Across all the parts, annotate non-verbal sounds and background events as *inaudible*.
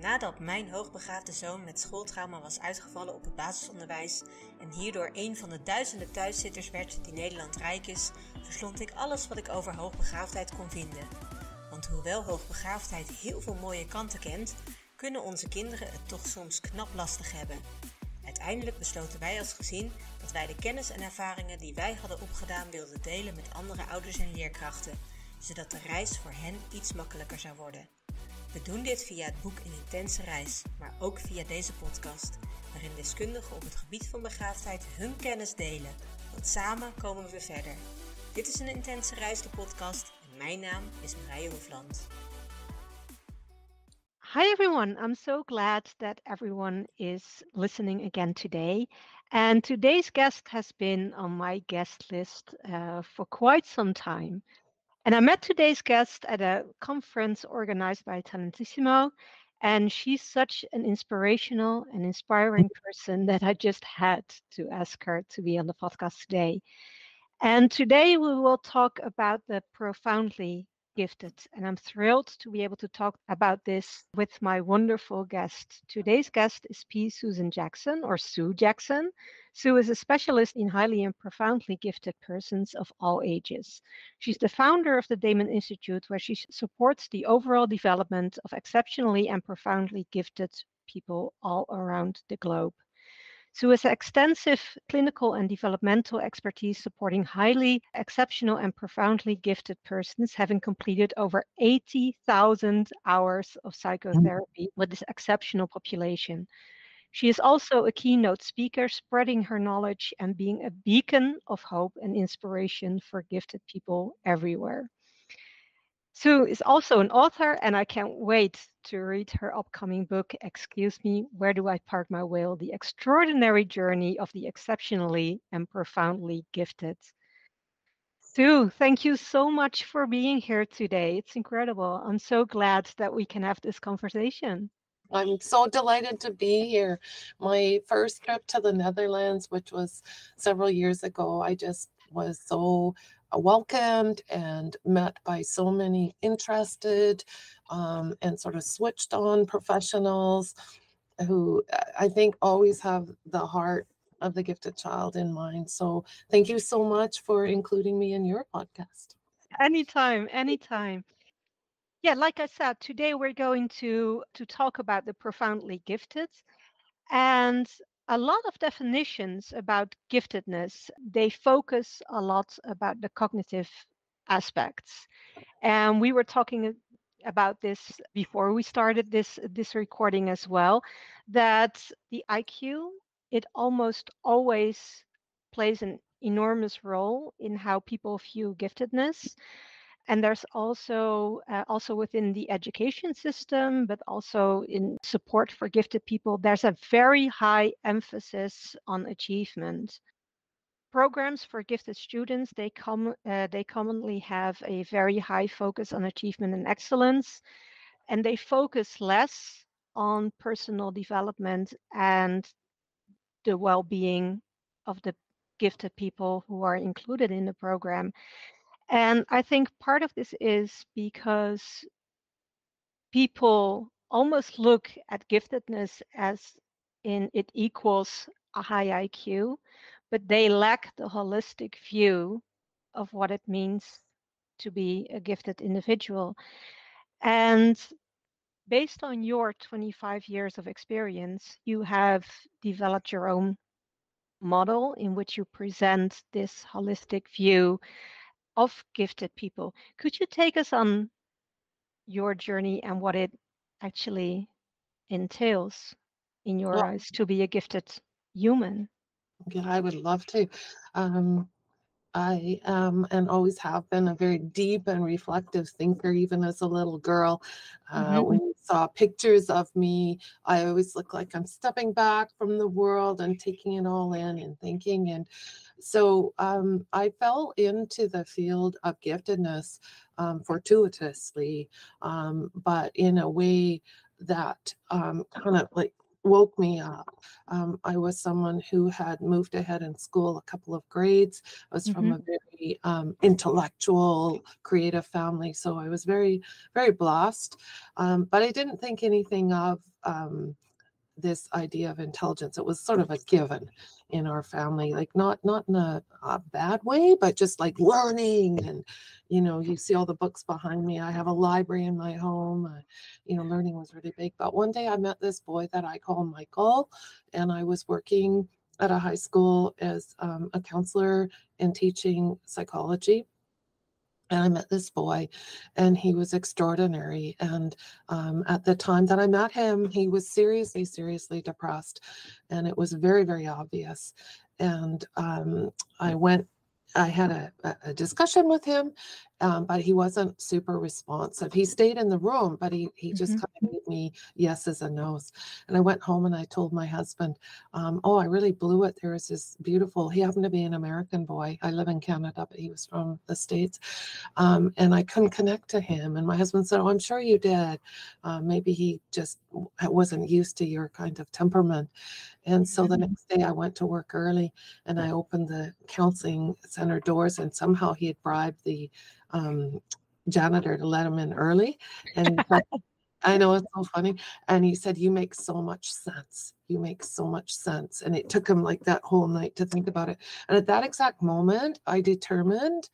Nadat mijn hoogbegaafde zoon met schooltrauma was uitgevallen op het basisonderwijs en hierdoor een van de duizenden thuiszitters werd die Nederland rijk is, verslond ik alles wat ik over hoogbegaafdheid kon vinden. Want hoewel hoogbegaafdheid heel veel mooie kanten kent, kunnen onze kinderen het toch soms knap lastig hebben. Uiteindelijk besloten wij als gezin dat wij de kennis en ervaringen die wij hadden opgedaan wilden delen met andere ouders en leerkrachten, zodat de reis voor hen iets makkelijker zou worden. We doen dit via het boek Een Intense Reis, maar ook via deze podcast, waarin deskundigen op het gebied van begaafdheid hun kennis delen. Want samen komen we verder. Dit is een Intense Reis, de podcast, mijn naam is Marije Hoefland. Hi, everyone. I'm so glad that everyone is listening again today. And today's guest has been on my guest list uh, for quite some time. And I met today's guest at a conference organized by Talentissimo. And she's such an inspirational and inspiring *laughs* person that I just had to ask her to be on the podcast today. And today we will talk about the profoundly gifted. And I'm thrilled to be able to talk about this with my wonderful guest. Today's guest is P. Susan Jackson, or Sue Jackson. Sue is a specialist in highly and profoundly gifted persons of all ages. She's the founder of the Daimon Institute, where she supports the overall development of exceptionally and profoundly gifted people all around the globe. Sue has extensive clinical and developmental expertise supporting highly exceptional and profoundly gifted persons, having completed over 80,000 hours of mm. psychotherapy with this exceptional population. She is also a keynote speaker, spreading her knowledge and being a beacon of hope and inspiration for gifted people everywhere. Sue is also an author, and I can't wait to read her upcoming book, Excuse Me, Where Do I Park My Wheel? The Extraordinary Journey of the Exceptionally and Profoundly Gifted. Sue, thank you so much for being here today. It's incredible. I'm so glad that we can have this conversation. I'm so delighted to be here. My first trip to the Netherlands, which was several years ago, I just was so welcomed and met by so many interested um, and sort of switched on professionals who I think always have the heart of the gifted child in mind. So thank you so much for including me in your podcast. Anytime, anytime. Yeah, like I said, today we're going to to talk about the profoundly gifted. And a lot of definitions about giftedness they focus a lot about the cognitive aspects. And we were talking about this before we started this this recording as well that the iq it almost always plays an enormous role in how people view giftedness and there's also uh, also within the education system but also in support for gifted people there's a very high emphasis on achievement. Programs for gifted students they come uh, they commonly have a very high focus on achievement and excellence and they focus less on personal development and the well-being of the gifted people who are included in the program and I think part of this is because people almost look at giftedness as in it equals a high IQ, but they lack the holistic view of what it means to be a gifted individual. And based on your 25 years of experience, you have developed your own model in which you present this holistic view of gifted people. Could you take us on your journey and what it actually entails in your eyes to be a gifted human? Yeah, I would love to. Um, I am and always have been a very deep and reflective thinker, even as a little girl. Uh, mm-hmm. When saw pictures of me, I always look like I'm stepping back from the world and taking it all in and thinking. And so um, I fell into the field of giftedness um, fortuitously, um, but in a way that um, kind of like woke me up. Um, I was someone who had moved ahead in school a couple of grades. I was from Mhm. a very um, intellectual, creative family, so I was very, very blessed. Um, but I didn't think anything of um, this idea of intelligence. It was sort of a given in our family, like not not in a, a bad way, but just like learning and you know, you see all the books behind me. I have a library in my home. Uh, you know, learning was really big. But one day I met this boy that I call Michael, and I was working at a high school as um, a counselor and teaching psychology and I met this boy, and he was extraordinary. And um, at the time that I met him, he was seriously, seriously depressed, and it was very, very obvious. And um, I went. I had a, a- a discussion with him, um, but he wasn't super responsive. He stayed in the room, but he he just Mhm. kind of gave me yeses and nos. And I went home and I told my husband, um, "Oh, I really blew it. There was this beautiful. He happened to be an American boy. I live in Canada, but he was from the states." um, and I couldn't connect to him. And my husband said, "Oh, I'm sure you did. Uh, maybe he just wasn't used to your kind of temperament." And so the Mhm. next day, I went to work early, and I opened the counseling center doors, and somehow he had bribed the um, janitor to let him in early. And *laughs* I know it's so funny. And he said, You make so much sense. You make so much sense. And it took him like that whole night to think about it. And at that exact moment, I determined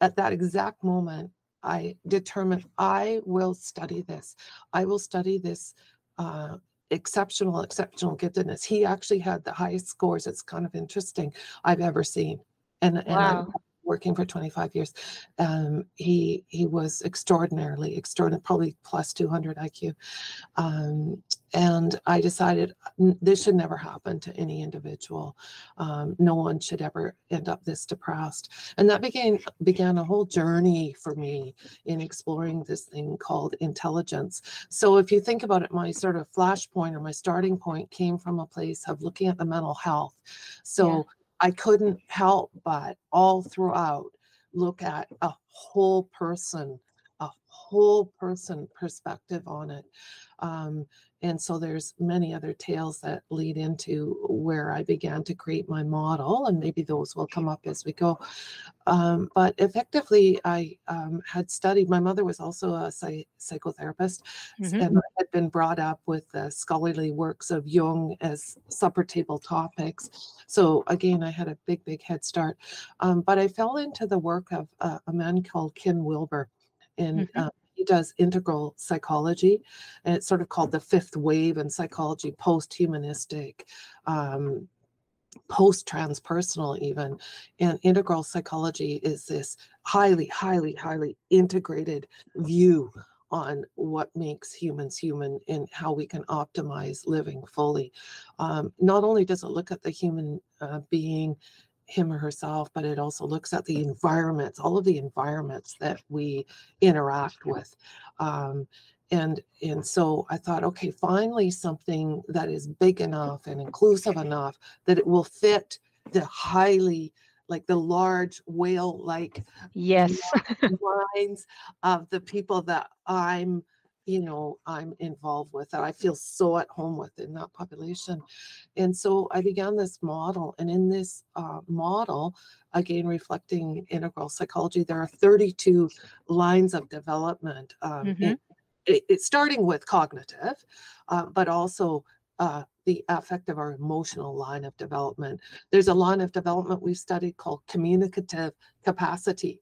at that exact moment, I determined I will study this. I will study this uh, exceptional, exceptional giftedness. He actually had the highest scores. It's kind of interesting I've ever seen. And, and Wow. Working for 25 years. Um, he he was extraordinarily extraordinary, probably plus 200 IQ. Um, and I decided this should never happen to any individual. Um, no one should ever end up this depressed. And that began began a whole journey for me in exploring this thing called intelligence. So if you think about it, my sort of flashpoint or my starting point came from a place of looking at the mental health. So I couldn't help but all throughout look at a whole person, whole person perspective on it. Um, and so there's many other tales that lead into where I began to create my model, and maybe those will come up as we go. Um, but effectively, I um, had studied. My mother was also a psy- psychotherapist, Mhm. and I had been brought up with the scholarly works of Jung as supper table topics. So again, I had a big, big head start. Um, but I fell into the work of uh, a man called Ken Wilber, and Mhm. uh, he does integral psychology, and it's sort of called the fifth wave in psychology, post-humanistic. Um, post transpersonal even and integral psychology is this highly highly highly integrated view on what makes humans human and how we can optimize living fully um, not only does it look at the human uh, being him or herself but it also looks at the environments all of the environments that we interact with um, and and so i thought okay finally something that is big enough and inclusive enough that it will fit the highly like the large whale like Yes. minds of the people that i'm you know i'm involved with that. I feel so at home with in that population. And so i began this model and in this uh, model again reflecting integral psychology there are 32 lines of development um, Mhm. in- it, it's starting with cognitive uh, but also uh, the affective or emotional line of development. There's a line of development we've studied called communicative capacity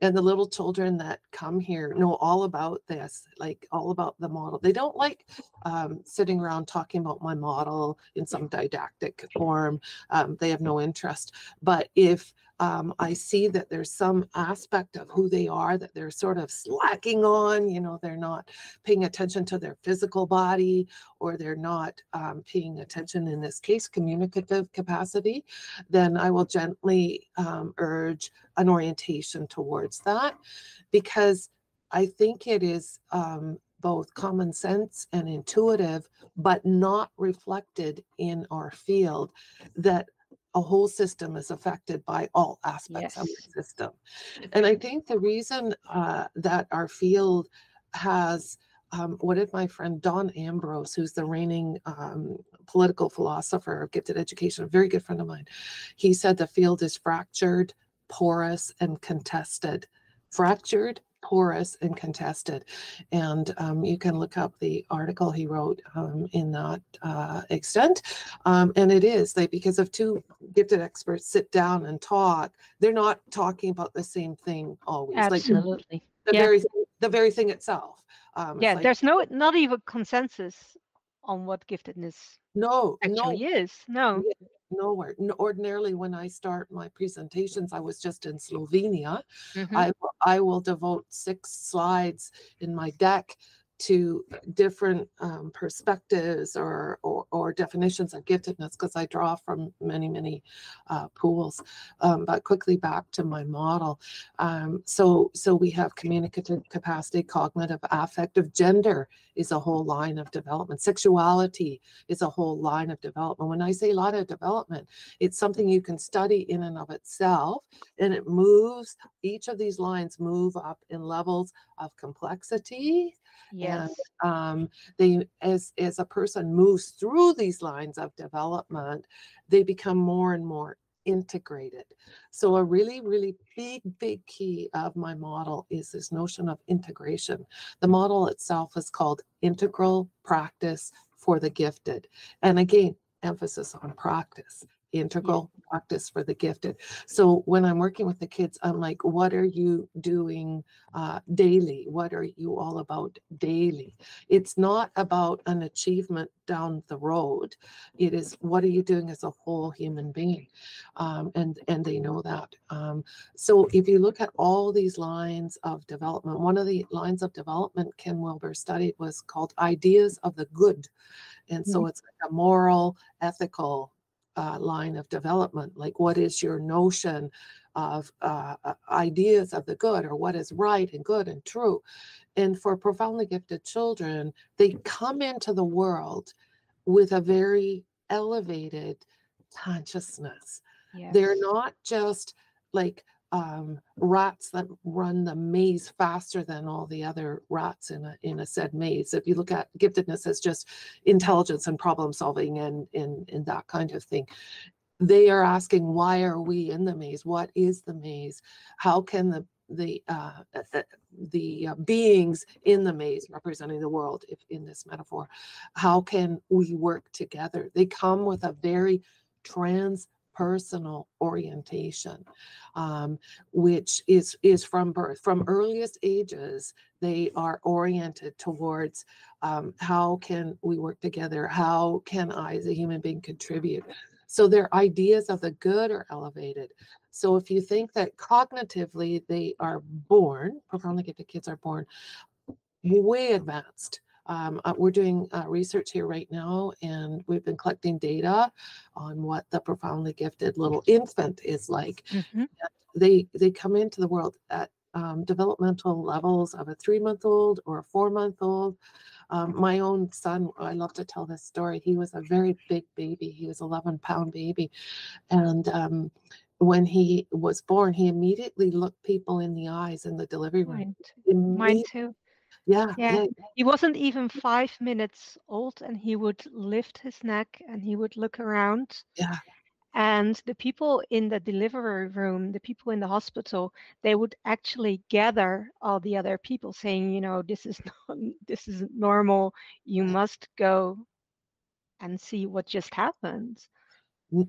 and the little children that come here know all about this like all about the model. They don't like um, sitting around talking about my model in some didactic form um, they have no interest. But if um, i see that there's some aspect of who they are that they're sort of slacking on you know they're not paying attention to their physical body or they're not um, paying attention in this case communicative capacity then i will gently um, urge an orientation towards that because I think it is um, both common sense and intuitive, but not reflected in our field that a whole system is affected by all aspects of the system. And I think the reason uh, that our field has um, what did my friend Don Ambrose, who's the reigning um, political philosopher of gifted education, a very good friend of mine, he said the field is fractured, porous, and contested. Fractured, porous and contested. And um, you can look up the article he wrote um, in that uh, extent. Um, and it is they because if two gifted experts sit down and talk, they're not talking about the same thing always. Absolutely. Like the yeah. very the very thing itself. Um, yeah, like, there's no not even consensus on what giftedness no actually no. is. No nowhere. Ordinarily, when I start my presentations, I was just in Slovenia. Mm-hmm. I, I will devote six slides in my deck to different um, perspectives or, or, or definitions of giftedness because I draw from many many uh, pools. Um, but quickly back to my model. Um, so so we have communicative capacity, cognitive, affective, gender is a whole line of development. Sexuality is a whole line of development. When I say line of development, it's something you can study in and of itself, and it moves. Each of these lines move up in levels of complexity Yes. And um, they, as as a person moves through these lines of development, they become more and more integrated. So a really, really big, big key of my model is this notion of integration. The model itself is called integral practice for the gifted. And again, emphasis on practice integral. Practice for the gifted. So when I'm working with the kids, I'm like, what are you doing uh, daily? What are you all about daily? It's not about an achievement down the road. It is what are you doing as a whole human being, um, and and they know that. Um, so if you look at all these lines of development, one of the lines of development Ken Wilber studied was called ideas of the good. And so mm-hmm. it's like a moral, ethical, uh, line of development like what is your notion of uh, uh, ideas of the good or what is right and good and true and for profoundly gifted children they come into the world with a very elevated consciousness yes. they're not just like um, rats that run the maze faster than all the other rats in a in a said maze. If you look at giftedness as just intelligence and problem solving and in in that kind of thing, they are asking why are we in the maze? What is the maze? How can the the uh, uh the uh, beings in the maze representing the world if in this metaphor how can we work together they come with a very trans personal orientation, um, which is is from birth. From earliest ages, they are oriented towards um, how can we work together? How can I, as a human being, contribute? So their ideas of the good are elevated. So if you think that cognitively they are born, profoundly gifted kids are born way advanced um, uh, we're doing uh, research here right now, and we've been collecting data on what the profoundly gifted little infant is like. Mm-hmm. They they come into the world at um, developmental levels of a three month old or a four month old. Um, my own son, I love to tell this story. He was a very big baby. He was 11 pound baby, and um, when he was born, he immediately looked people in the eyes in the delivery room. Mine, Mine too. Yeah, Yeah, yeah, he wasn't even five minutes old, and he would lift his neck and he would look around. yeah, And the people in the delivery room, the people in the hospital, they would actually gather all the other people, saying, you know, this is *laughs* not, this isn't normal. You must go and see what just happened.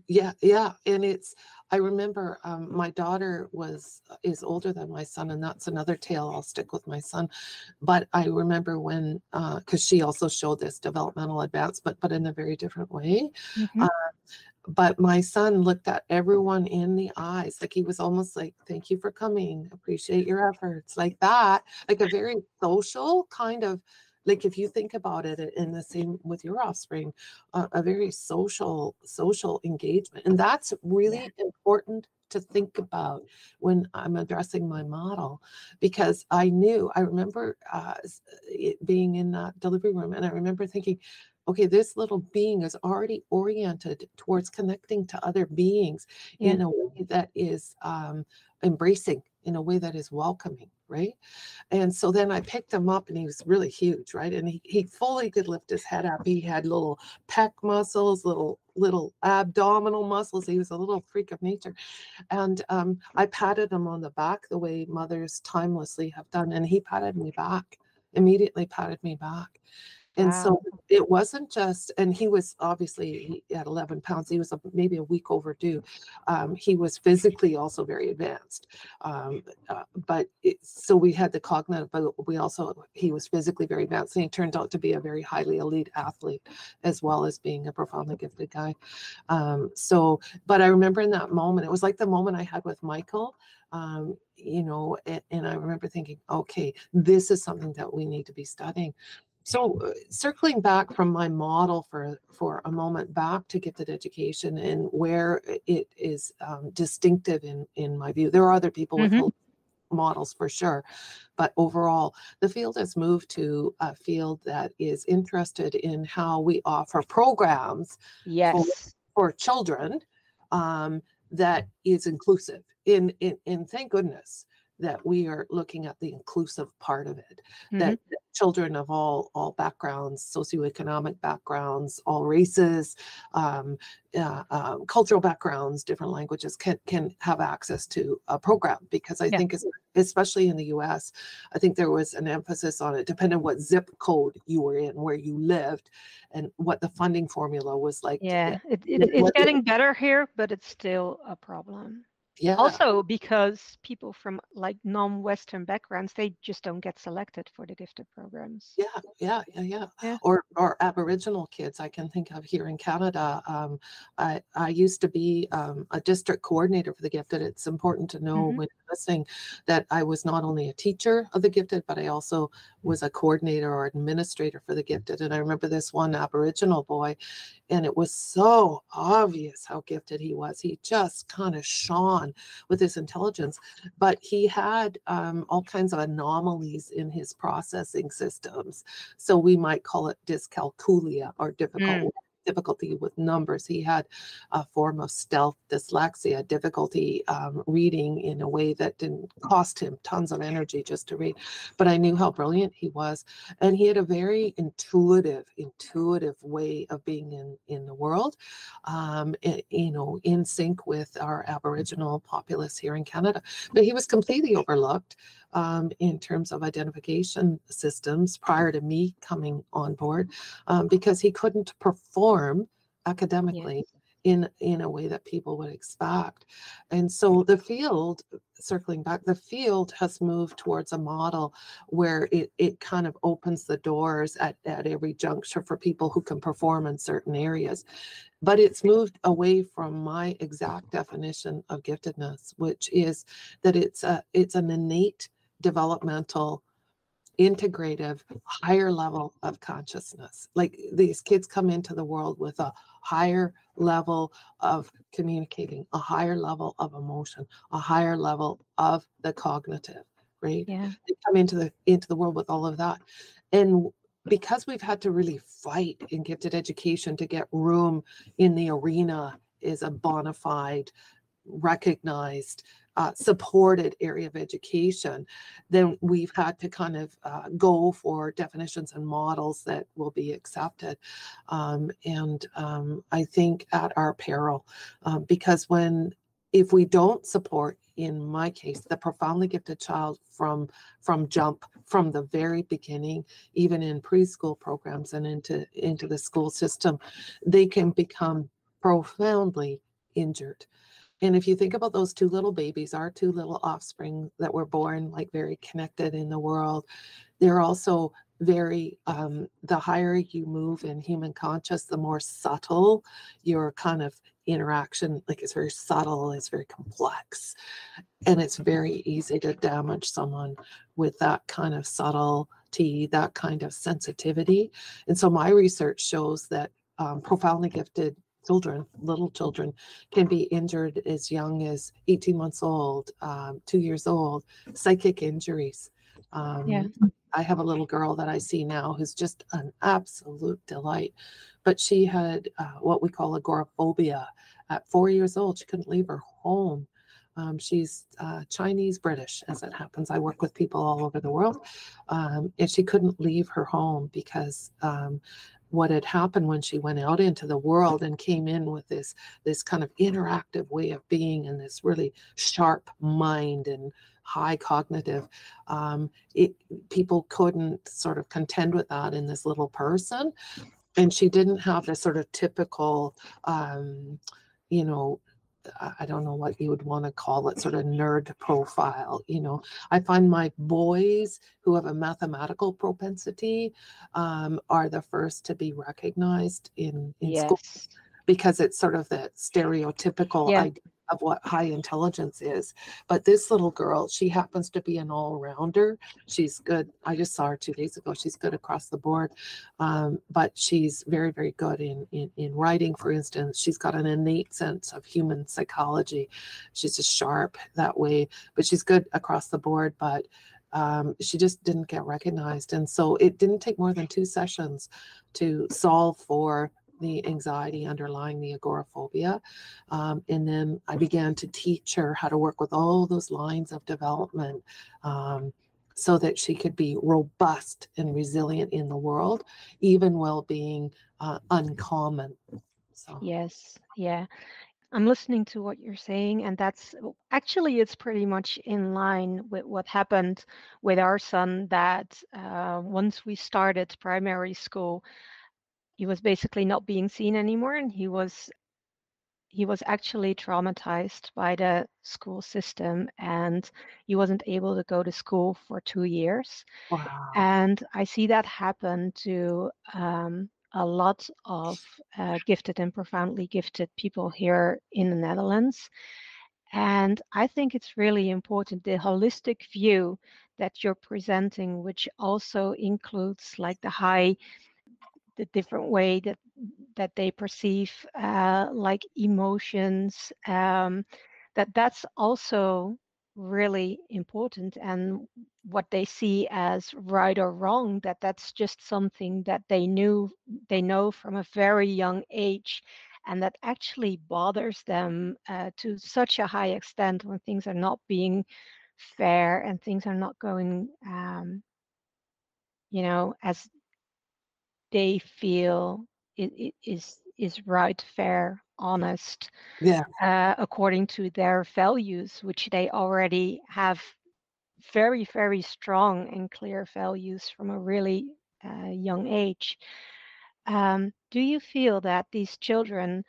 Yeah, yeah, and it's I remember um, my daughter was uh, is older than my son, and that's another tale. I'll stick with my son, but I remember when because uh, she also showed this developmental advancement, but in a very different way. Mm-hmm. Uh, but my son looked at everyone in the eyes, like he was almost like, "Thank you for coming, appreciate your efforts," like that, like a very social kind of like if you think about it in the same with your offspring uh, a very social social engagement and that's really yeah. important to think about when i'm addressing my model because i knew i remember uh, being in that delivery room and i remember thinking okay this little being is already oriented towards connecting to other beings yeah. in a way that is um, embracing in a way that is welcoming right? And so then I picked him up and he was really huge, right? And he, he fully could lift his head up. He had little pec muscles, little little abdominal muscles. He was a little freak of nature. And um, I patted him on the back the way mothers timelessly have done. And he patted me back, immediately patted me back. And wow. so it wasn't just, and he was obviously he at 11 pounds, he was a, maybe a week overdue. Um, he was physically also very advanced. Um, uh, but it, so we had the cognitive, but we also, he was physically very advanced and he turned out to be a very highly elite athlete as well as being a profoundly gifted guy. Um, so, but I remember in that moment, it was like the moment I had with Michael. Um, you know, and, and, I remember thinking, okay, this is something that we need to be studying. So uh, circling back from my model for for a moment back to gifted education and where it is um, distinctive in in my view. There are other people mm-hmm. with models for sure, but overall the field has moved to a field that is interested in how we offer programs yes. for, for children um, that is inclusive. In, in in thank goodness that we are looking at the inclusive part of it mm-hmm. that children of all all backgrounds socioeconomic backgrounds all races um, uh, uh, cultural backgrounds different languages can can have access to a program because i yeah. think especially in the us i think there was an emphasis on it depending on what zip code you were in where you lived and what the funding formula was like yeah it, it, it's getting better here but it's still a problem yeah also because people from like non-western backgrounds they just don't get selected for the gifted programs yeah yeah yeah yeah, yeah. or or aboriginal kids i can think of here in canada um, i i used to be um, a district coordinator for the gifted it's important to know mm-hmm. when listening that i was not only a teacher of the gifted but i also was a coordinator or administrator for the gifted and i remember this one aboriginal boy and it was so obvious how gifted he was. He just kind of shone with his intelligence, but he had um, all kinds of anomalies in his processing systems. So we might call it dyscalculia or difficult mm difficulty with numbers. He had a form of stealth dyslexia, difficulty um, reading in a way that didn't cost him tons of energy just to read. But I knew how brilliant he was. And he had a very intuitive, intuitive way of being in, in the world, um, you know, in sync with our Aboriginal populace here in Canada. But he was completely overlooked um, in terms of identification systems prior to me coming on board um, because he couldn't perform academically. Yes. In, in a way that people would expect. And so the field, circling back, the field has moved towards a model where it, it kind of opens the doors at, at every juncture for people who can perform in certain areas. But it's moved away from my exact definition of giftedness, which is that it's a it's an innate developmental integrative higher level of consciousness. Like these kids come into the world with a higher level of communicating a higher level of emotion a higher level of the cognitive right? Yeah. They come into the into the world with all of that. And because we've had to really fight in gifted education to get room in the arena is a bona fide recognized uh, supported area of education, then we've had to kind of uh, go for definitions and models that will be accepted. Um, and um, I think at our peril, um, because when if we don't support in my case the profoundly gifted child from from jump from the very beginning even in preschool programs and into into the school system they can become profoundly injured and if you think about those two little babies, our two little offspring that were born like very connected in the world, they're also very um, the higher you move in human conscious, the more subtle your kind of interaction like it's very subtle it's very complex and it's very easy to damage someone with that kind of subtlety that kind of sensitivity. And so my research shows that um, profoundly gifted children, little children, can be injured as young as 18 months old, um, two years old, psychic injuries. Um, yeah. I have a little girl that I see now who's just an absolute delight, but she had uh, what we call agoraphobia. At four years old, she couldn't leave her home Um, she's uh, Chinese British, as it happens. I work with people all over the world, um, and she couldn't leave her home because um, what had happened when she went out into the world and came in with this this kind of interactive way of being and this really sharp mind and high cognitive um, it people couldn't sort of contend with that in this little person. And she didn't have the sort of typical um, you know I don't know what you would want to call it, sort of nerd profile. You know, I find my boys who have a mathematical propensity um, are the first to be recognized in, in yes. school because it's sort of the stereotypical Yeah. idea of what high intelligence is. But this little girl, she happens to be an all rounder. She's good. I just saw her two days ago. She's good across the board. Um, but she's very, very good in, in, in writing, for instance. She's got an innate sense of human psychology. She's just sharp that way, but she's good across the board. But um, she just didn't get recognized. And so it didn't take more than two sessions to solve for the anxiety underlying the agoraphobia. Um, and then I began to teach her how to work with all those lines of development um, so that she could be robust and resilient in the world, even while being uh, uncommon. So, Yes, yeah. I'm listening to what you're saying, and that's actually it's pretty much in line with what happened with our son. That uh, once we started primary school, he was basically not being seen anymore, and he was he was actually traumatized by the school system, and he wasn't able to go to school for two years. wow. And I see that happen to um, a lot of uh, gifted and profoundly gifted people here in the Netherlands. And I think it's really important the holistic view that you're presenting, which also includes like the high, the different way that that they perceive uh, like emotions. Um, that that's also really important and what they see as right or wrong that that's just something that they knew they know from a very young age and that actually bothers them uh, to such a high extent when things are not being fair and things are not going um, you know as they feel it, it is is right fair honest Yeah. uh, according to their values, which they already have very, very strong and clear values from a really uh, young age. Um, do you feel that these children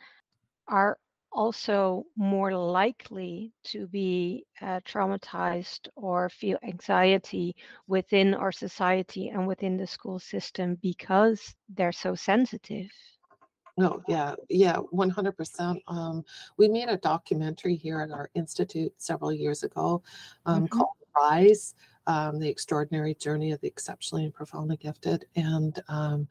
are also more likely to be uh, traumatized or feel anxiety within our society and within the school system because they're so sensitive? No, yeah, yeah, 100%. Um, we made a documentary here at our institute several years ago um, Mhm. called Rise, um, The Extraordinary Journey of the Exceptionally and Profoundly Gifted. And um,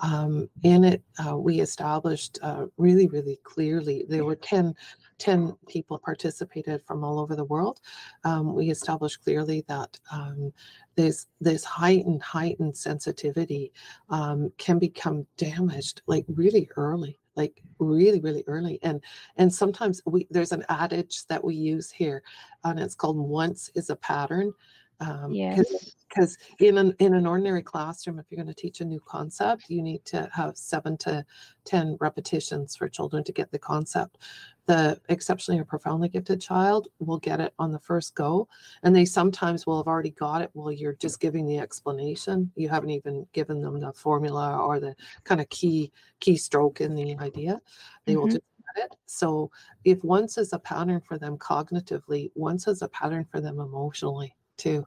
um, in it, uh, we established uh, really, really clearly, there were 10, 10 people participated from all over the world. Um, we established clearly that um, this, this heightened, heightened sensitivity um, can become damaged like really early like really really early and and sometimes we there's an adage that we use here and it's called once is a pattern um Yes. because in an in an ordinary classroom if you're going to teach a new concept you need to have seven to ten repetitions for children to get the concept the exceptionally or profoundly gifted child will get it on the first go and they sometimes will have already got it while you're just giving the explanation you haven't even given them the formula or the kind of key key stroke in the idea they will Mhm. just get it so if once is a pattern for them cognitively once is a pattern for them emotionally too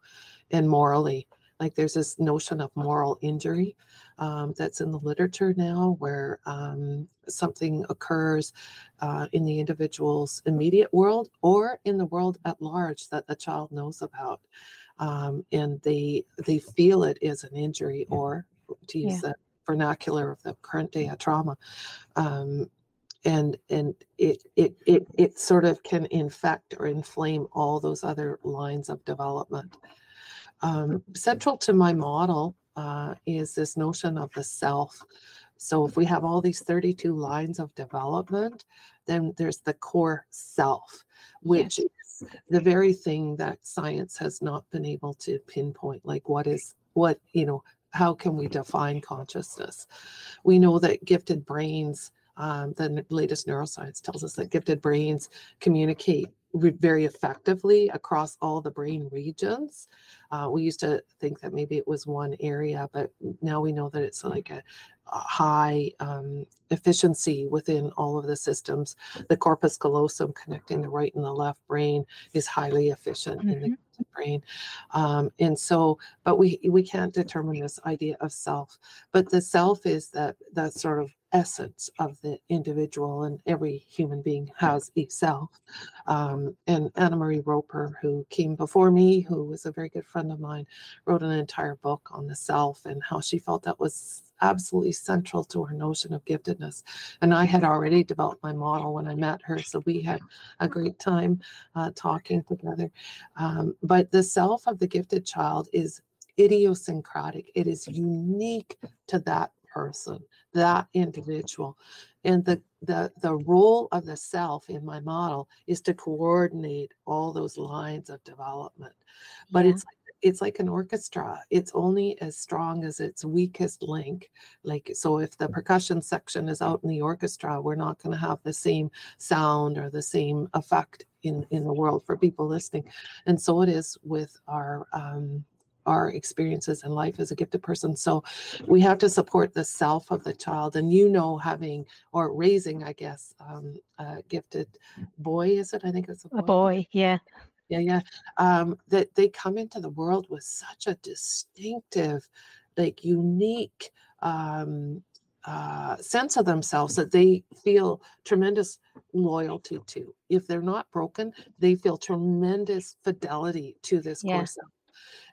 and morally. Like there's this notion of moral injury um, that's in the literature now where um, something occurs uh, in the individual's immediate world or in the world at large that the child knows about um, and they they feel it is an injury or to use the vernacular of the current day a trauma um, and and it, it it it sort of can infect or inflame all those other lines of development. Um, central to my model uh, is this notion of the self. So if we have all these 32 lines of development, then there's the core self, which is the very thing that science has not been able to pinpoint like what is what you know how can we define consciousness? We know that gifted brains um, the latest neuroscience tells us that gifted brains communicate very effectively across all the brain regions. Uh, we used to think that maybe it was one area, but now we know that it's like a, a high um, efficiency within all of the systems. The corpus callosum connecting the right and the left brain is highly efficient mm-hmm. in the mm-hmm. brain. Um, and so, but we we can't determine this idea of self. But the self is that that sort of essence of the individual, and every human being has a self. Um, and Annemarie Roeper, who came before me, who was a very good friend of mine, wrote an entire book on the self and how she felt that was absolutely central to her notion of giftedness. And I had already developed my model when I met her, so we had a great time uh, talking together. Um, but the self of the gifted child is idiosyncratic, it is unique to that person, that individual. And the, the, the role of the self in my model is to coordinate all those lines of development. But yeah. it's it's like an orchestra. It's only as strong as its weakest link. Like, so if the percussion section is out in the orchestra, we're not going to have the same sound or the same effect in, in the world for people listening. And so it is with our um, our experiences in life as a gifted person. So we have to support the self of the child. And you know, having or raising, I guess, um, a gifted boy, is it? I think it's a boy. A boy, yeah. Yeah, yeah. Um, that they come into the world with such a distinctive, like unique um, uh, sense of themselves that they feel tremendous loyalty to. If they're not broken, they feel tremendous fidelity to this yeah. core self.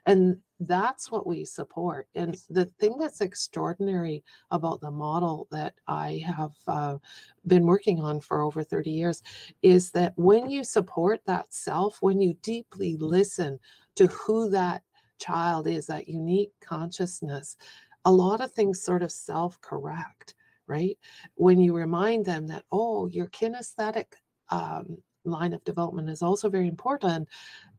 And that's what we support. And the thing that's extraordinary about the model that I have uh, been working on for over 30 years is that when you support that self, when you deeply listen to who that child is, that unique consciousness, a lot of things sort of self correct, right? When you remind them that, oh, your kinesthetic um, line of development is also very important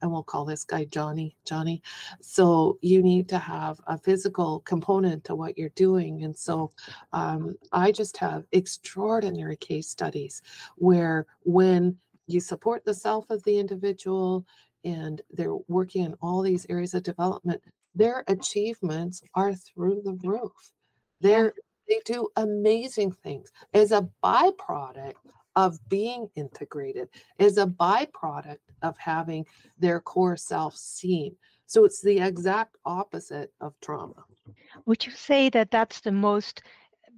and we'll call this guy johnny johnny. So you need to have a physical component to what you're doing and so um, i just have extraordinary case studies where when you support the self of the individual and they're working in all these areas of development their achievements are through the roof. They're they do amazing things. As a byproduct of being integrated is a byproduct of having their core self seen. So it's the exact opposite of trauma. Would you say that that's the most,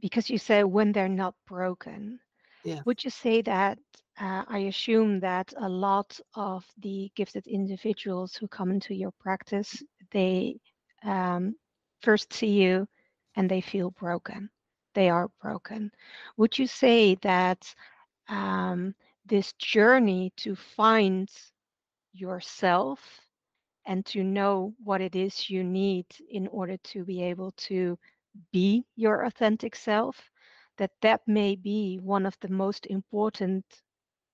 because you say when they're not broken, yeah. would you say that uh, I assume that a lot of the gifted individuals who come into your practice, they um, first see you and they feel broken. They are broken. Would you say that um, this journey to find yourself and to know what it is you need in order to be able to be your authentic self that that may be one of the most important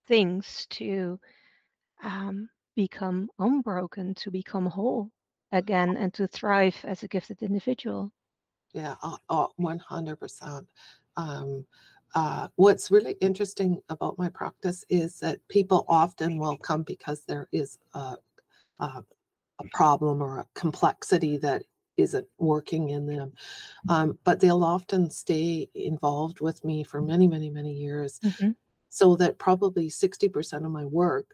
things to um, become unbroken to become whole again and to thrive as a gifted individual. Yeah uh, uh, 100% um, uh, what's really interesting about my practice is that people often will come because there is a, a, a problem or a complexity that isn't working in them. Um, but they'll often stay involved with me for many, many, many years. Mm-hmm. So that probably 60% of my work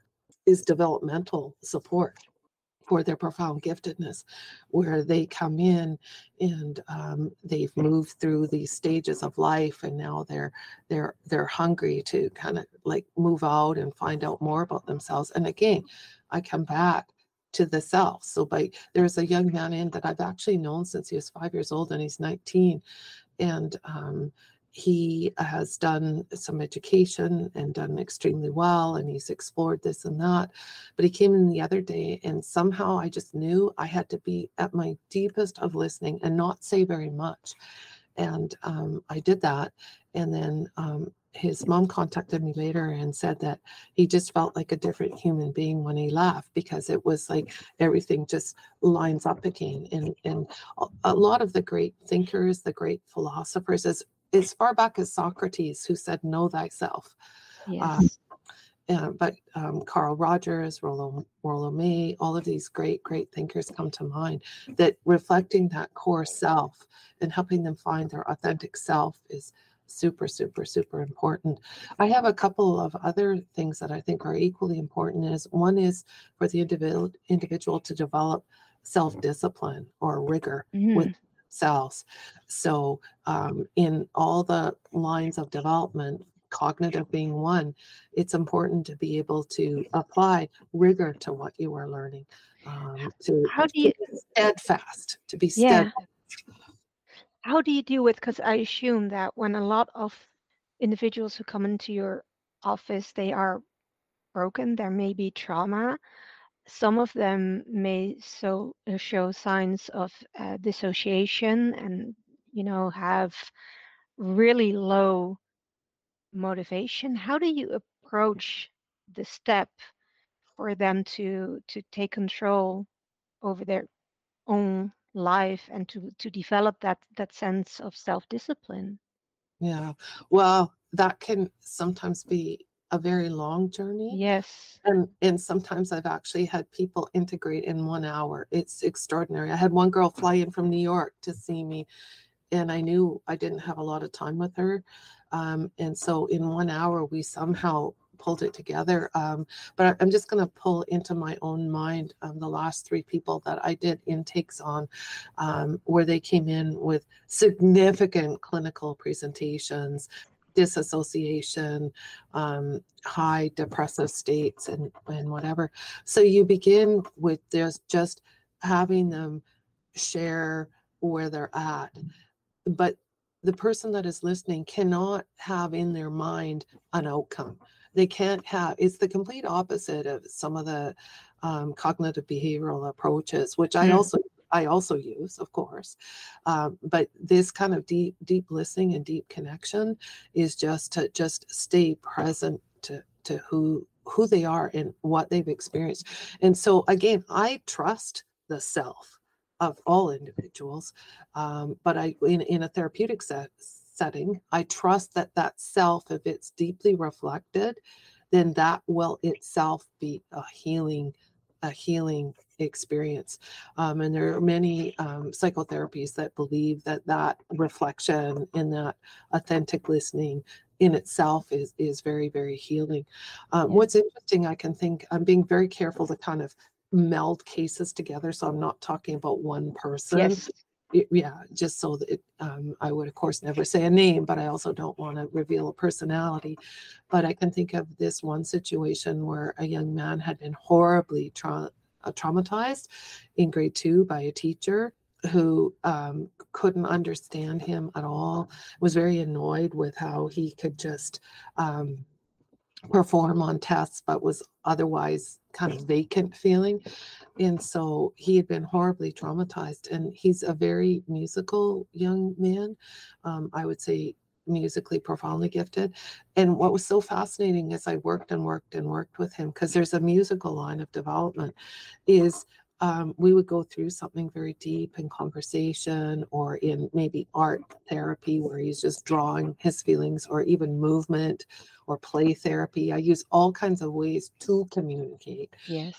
is developmental support for their profound giftedness, where they come in and um, they've moved through these stages of life, and now they're they're they're hungry to kind of like move out and find out more about themselves. And again, I come back to the self. So by there's a young man in that I've actually known since he was five years old, and he's 19, and um, he has done some education and done extremely well and he's explored this and that but he came in the other day and somehow i just knew i had to be at my deepest of listening and not say very much. And um, i did that and then um, his mom contacted me later and said that he just felt like a different human being when he left because it was like everything just lines up again and and a lot of the great thinkers the great philosophers as as far back as socrates who said know thyself Yes. uh, but um, Carl Rogers, Rollo, Rollo May, all of these great, great thinkers come to mind that reflecting that core self and helping them find their authentic self is super, super, super important. I have a couple of other things that I think are equally important. Is one is for the individual individual to develop self-discipline or rigor Mhm. with themselves. So um, in all the lines of development, cognitive being one, it's important to be able to apply rigor to what you are learning. Um, to, How do you- steadfast, to be Yeah. steadfast. How do you deal with? Because I assume that when a lot of individuals who come into your office, they are broken. There may be trauma. Some of them may so uh, show signs of uh, dissociation and you know have really low motivation. How do you approach the step for them to to take control over their own life and to to develop that that sense of self-discipline? Yeah. Well, that can sometimes be a very long journey. Yes. And and sometimes I've actually had people integrate in one hour. It's extraordinary. I had one girl fly in from New York to see me, and I knew I didn't have a lot of time with her. Um, and so in one hour, we somehow pulled it together. Um, but I'm just going to pull into my own mind um, the last three people that I did intakes on, um, where they came in with significant clinical presentations, disassociation, um, high depressive states, and, and whatever. So you begin with just just having them share where they're at. But the person that is listening cannot have in their mind an outcome. They can't have, it's the complete opposite of some of the um, cognitive behavioral approaches, which I Mm. also I also use, of course. Um, but this kind of deep, deep listening and deep connection is just to just stay present to to who who they are and what they've experienced. And so again, I trust the self of all individuals, um, but I in in a therapeutic set, setting, I trust that that self, if it's deeply reflected, then that will itself be a healing a healing experience. Um, and there are many um, psychotherapies that believe that that reflection and that authentic listening in itself is is very very healing. Um. What's interesting, I can think I'm being very careful to kind of meld cases together, so I'm not talking about one person. Yes. Yeah, just so that it, um, I would of course never say a name, but I also don't want to reveal a personality. But I can think of this one situation where a young man had been horribly tra- traumatized in grade two by a teacher who um, couldn't understand him at all, was very annoyed with how he could just um, perform on tests, but was otherwise kind of vacant feeling. And so he had been horribly traumatized. And he's a very musical young man. Um, I would say musically profoundly gifted. And what was so fascinating as I worked and worked and worked with him, because there's a musical line of development, is um, we would go through something very deep in conversation or in maybe art therapy where he's just drawing his feelings or even movement or play therapy. I use all kinds of ways to communicate. Yes.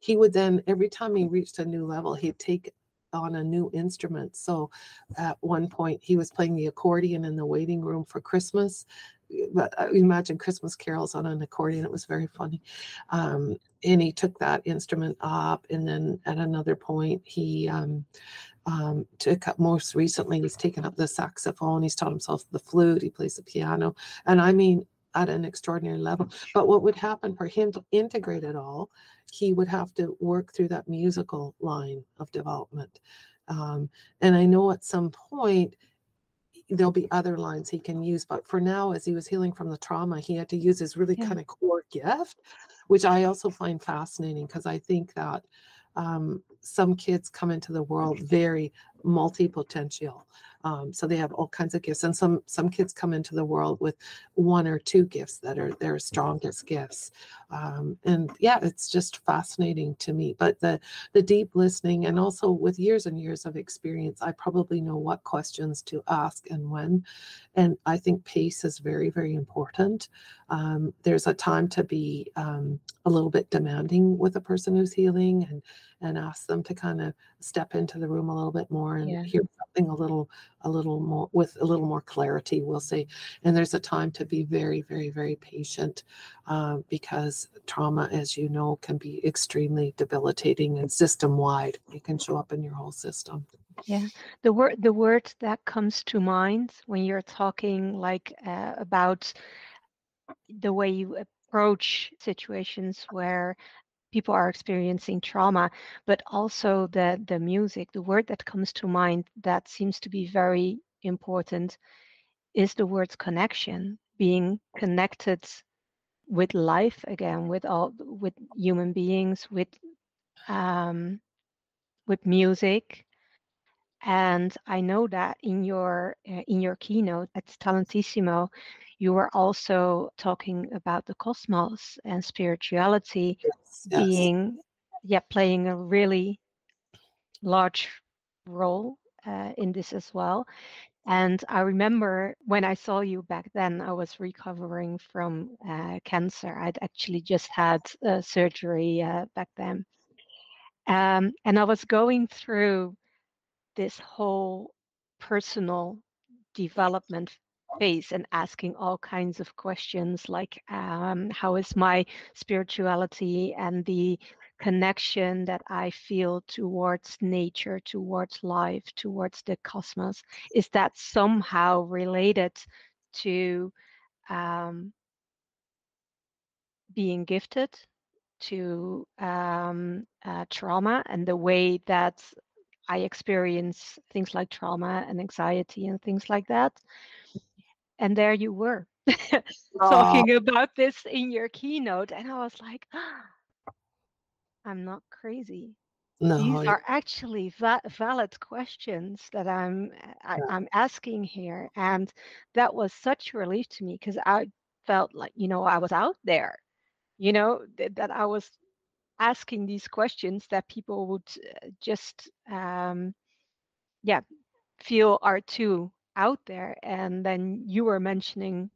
He would then, every time he reached a new level, he'd take on a new instrument. So at one point, he was playing the accordion in the waiting room for Christmas. But uh, imagine Christmas carols on an accordion. It was very funny. Um, and he took that instrument up. And then at another point, he um, um, took up most recently, he's taken up the saxophone. He's taught himself the flute. He plays the piano. And I mean, at an extraordinary level. But what would happen for him to integrate it all, he would have to work through that musical line of development. Um, and I know at some point there'll be other lines he can use, but for now, as he was healing from the trauma, he had to use his really Yeah. kind of core gift, which I also find fascinating because I think that um, some kids come into the world very multi-potential. Um, so they have all kinds of gifts, and some some kids come into the world with one or two gifts that are their strongest gifts. Um, and yeah, it's just fascinating to me. But the the deep listening, and also with years and years of experience, I probably know what questions to ask and when. And I think pace is very very important. Um, there's a time to be um, a little bit demanding with a person who's healing and and ask them to kind of step into the room a little bit more and Yeah. hear something a little a little more with a little more clarity we'll say and there's a time to be very very very patient uh, because trauma as you know can be extremely debilitating and system wide it can show up in your whole system Yeah. the word the word that comes to mind when you're talking like uh, about the way you approach situations where people are experiencing trauma but also the the music the word that comes to mind that seems to be very important is the word connection being connected with life again with all with human beings with um with music and I know that in your uh, in your keynote at Talentissimo, you were also talking about the cosmos and spirituality yes, yes. being, yeah, playing a really large role uh, in this as well. And I remember when I saw you back then, I was recovering from uh, cancer. I'd actually just had uh, surgery uh, back then. Um, and I was going through this whole personal development phase and asking all kinds of questions like um, how is my spirituality and the connection that I feel towards nature, towards life, towards the cosmos, is that somehow related to um, being gifted to um, uh, trauma and the way that I experience things like trauma and anxiety and things like that. And there you were *laughs* talking about this in your keynote. And I was like, *gasps* I'm not crazy. no These are actually va- valid questions that I'm I, Yeah. I'm asking here, and that was such a relief to me because I felt like you know I was out there, you know th- that I was asking these questions that people would uh, just um, yeah feel are too out there, and then you were mentioning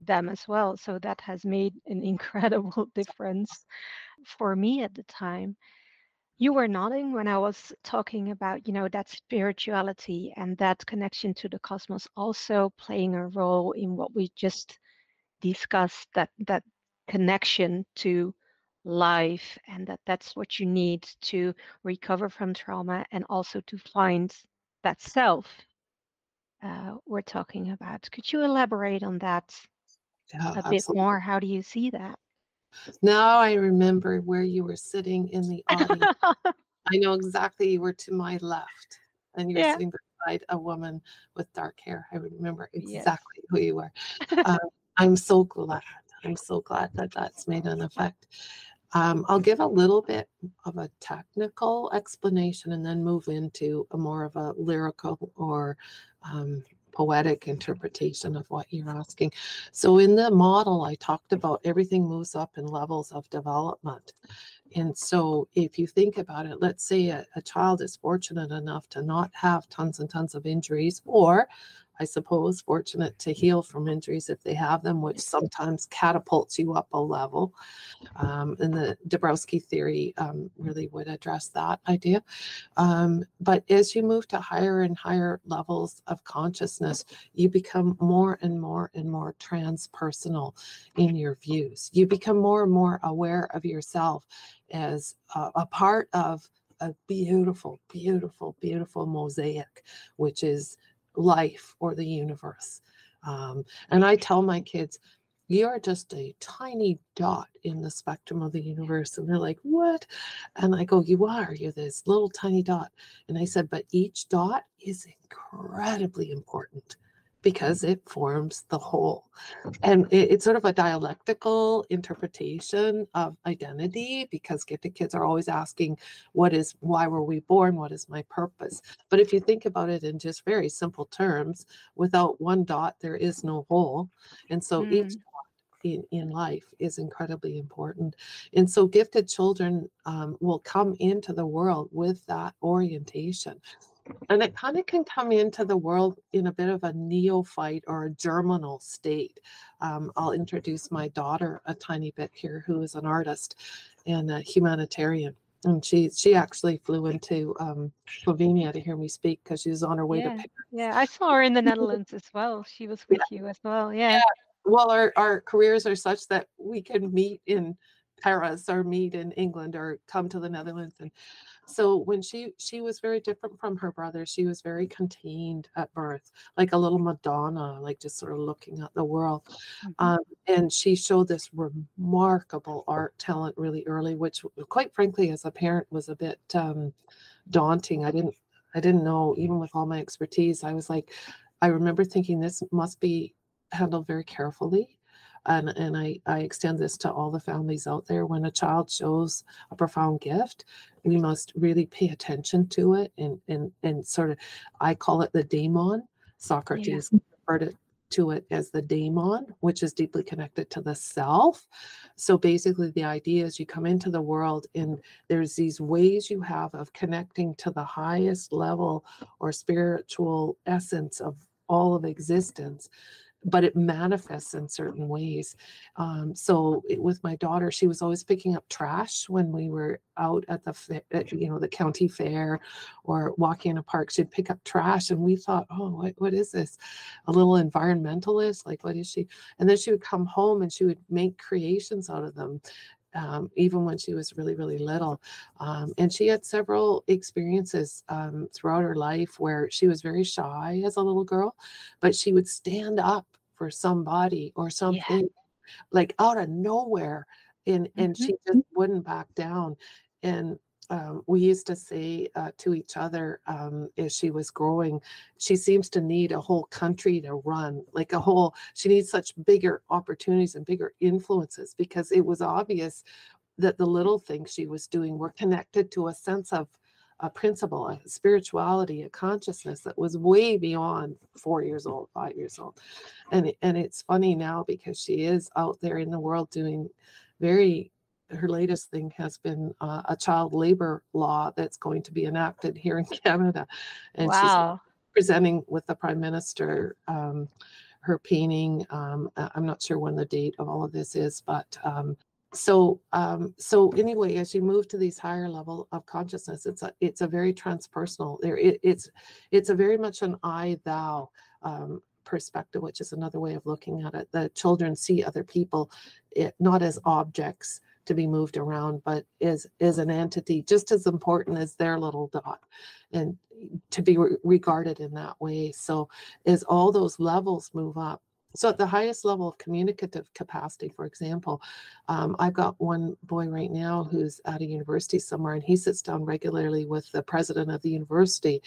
them as well, so that has made an *laughs* incredible difference for me at the time. You were nodding when I was talking about, you know, that spirituality and that connection to the cosmos also playing a role in what we just discussed, that that connection to life and that that's what you need to recover from trauma and also to find that self uh, we're talking about. Could you elaborate on that yeah, a bit absolutely. more? How do you see that? now i remember where you were sitting in the audience *laughs* I know exactly you were to my left, and you're Yeah. sitting beside a woman with dark hair. I remember Yes. exactly who you were. *laughs* Um, I'm so glad. I'm so glad that that's made an effect. Um, I'll give a little bit of a technical explanation and then move into a more of a lyrical or um, poetic interpretation of what you're asking. So, in the model, I talked about everything moves up in levels of development. And so, if you think about it, let's say a, a child is fortunate enough to not have tons and tons of injuries, or I suppose fortunate to heal from injuries if they have them, which sometimes catapults you up a level. Um, and the Dabrowski theory um, really would address that idea. Um, but as you move to higher and higher levels of consciousness, you become more and more and more transpersonal in your views. You become more and more aware of yourself as a, a part of a beautiful, beautiful, beautiful mosaic, which is life or the universe. Um, and I tell my kids, you're just a tiny dot in the spectrum of the universe. And they're like, what? And I go, you are. You're this little tiny dot. And I said, but each dot is incredibly important because it forms the whole. And it, it's sort of a dialectical interpretation of identity because gifted kids are always asking, what is, why were we born? What is my purpose? But if you think about it in just very simple terms, without one dot, there is no whole. And so mm. each in, in life is incredibly important. And so gifted children um, will come into the world with that orientation and it kind of can come into the world in a bit of a neophyte or a germinal state. Um, I'll introduce my daughter a tiny bit here, who is an artist and a humanitarian. And she she actually flew into um, Slovenia to hear me speak because she was on her way yeah. to Paris. Yeah, I saw her in the Netherlands as well. She was with yeah. you as well. Yeah. yeah. Well, our, our careers are such that we can meet in Paris or meet in England or come to the Netherlands. And so when she she was very different from her brother she was very contained at birth like a little madonna like just sort of looking at the world mm-hmm. um, and she showed this remarkable art talent really early which quite frankly as a parent was a bit um, daunting i didn't i didn't know even with all my expertise i was like i remember thinking this must be handled very carefully and, and I, I extend this to all the families out there. When a child shows a profound gift we must really pay attention to it and and and sort of i call it the daimon. Socrates yeah. referred it to it as the daimon which is deeply connected to the self. So basically the idea is you come into the world and there's these ways you have of connecting to the highest level or spiritual essence of all of existence but it manifests in certain ways. Um, so it, with my daughter, she was always picking up trash when we were out at the at, you know the county fair or walking in a park. She'd pick up trash, and we thought, oh, what, what is this? A little environmentalist? Like what is she? And then she would come home and she would make creations out of them um, even when she was really, really little. Um, and she had several experiences um, throughout her life where she was very shy as a little girl, but she would stand up for somebody or something yeah. like out of nowhere. And, and mm-hmm. she just wouldn't back down. And um, we used to say uh, to each other um, as she was growing, she seems to need a whole country to run, like a whole, she needs such bigger opportunities and bigger influences because it was obvious that the little things she was doing were connected to a sense of a principle, a spirituality, a consciousness that was way beyond four years old, five years old. And, and it's funny now because she is out there in the world doing very her latest thing has been uh, a child labor law that's going to be enacted here in *laughs* Canada. And wow. she's presenting with the Prime Minister um, her painting. Um, I'm not sure when the date of all of this is, but um, so um, so anyway, as you move to these higher level of consciousness, it's a it's a very transpersonal. There, it, it's it's a very much an I thou um, perspective, which is another way of looking at it. The children see other people it, eh, not as objects to be moved around, but is is an entity just as important as their little dot, and to be re- regarded in that way. So as all those levels move up, so at the highest level of communicative capacity, for example, um, I've got one boy right now who's at a university somewhere, and he sits down regularly with the president of the university,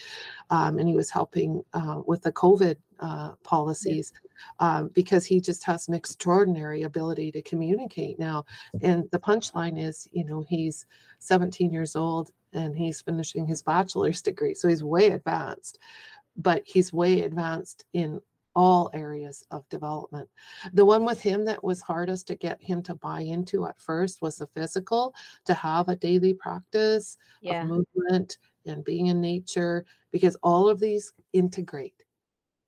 um, and he was helping uh, with the COVID uh, policies um, because he just has an extraordinary ability to communicate now. And the punchline is, you know, he's 17 years old and he's finishing his bachelor's *laughs* degree, so he's way advanced, but he's way advanced in all areas of development. The one with him that was hardest to get him to buy into at first was the physical, to have a daily practice yeah. of movement and being in nature, because all of these integrate.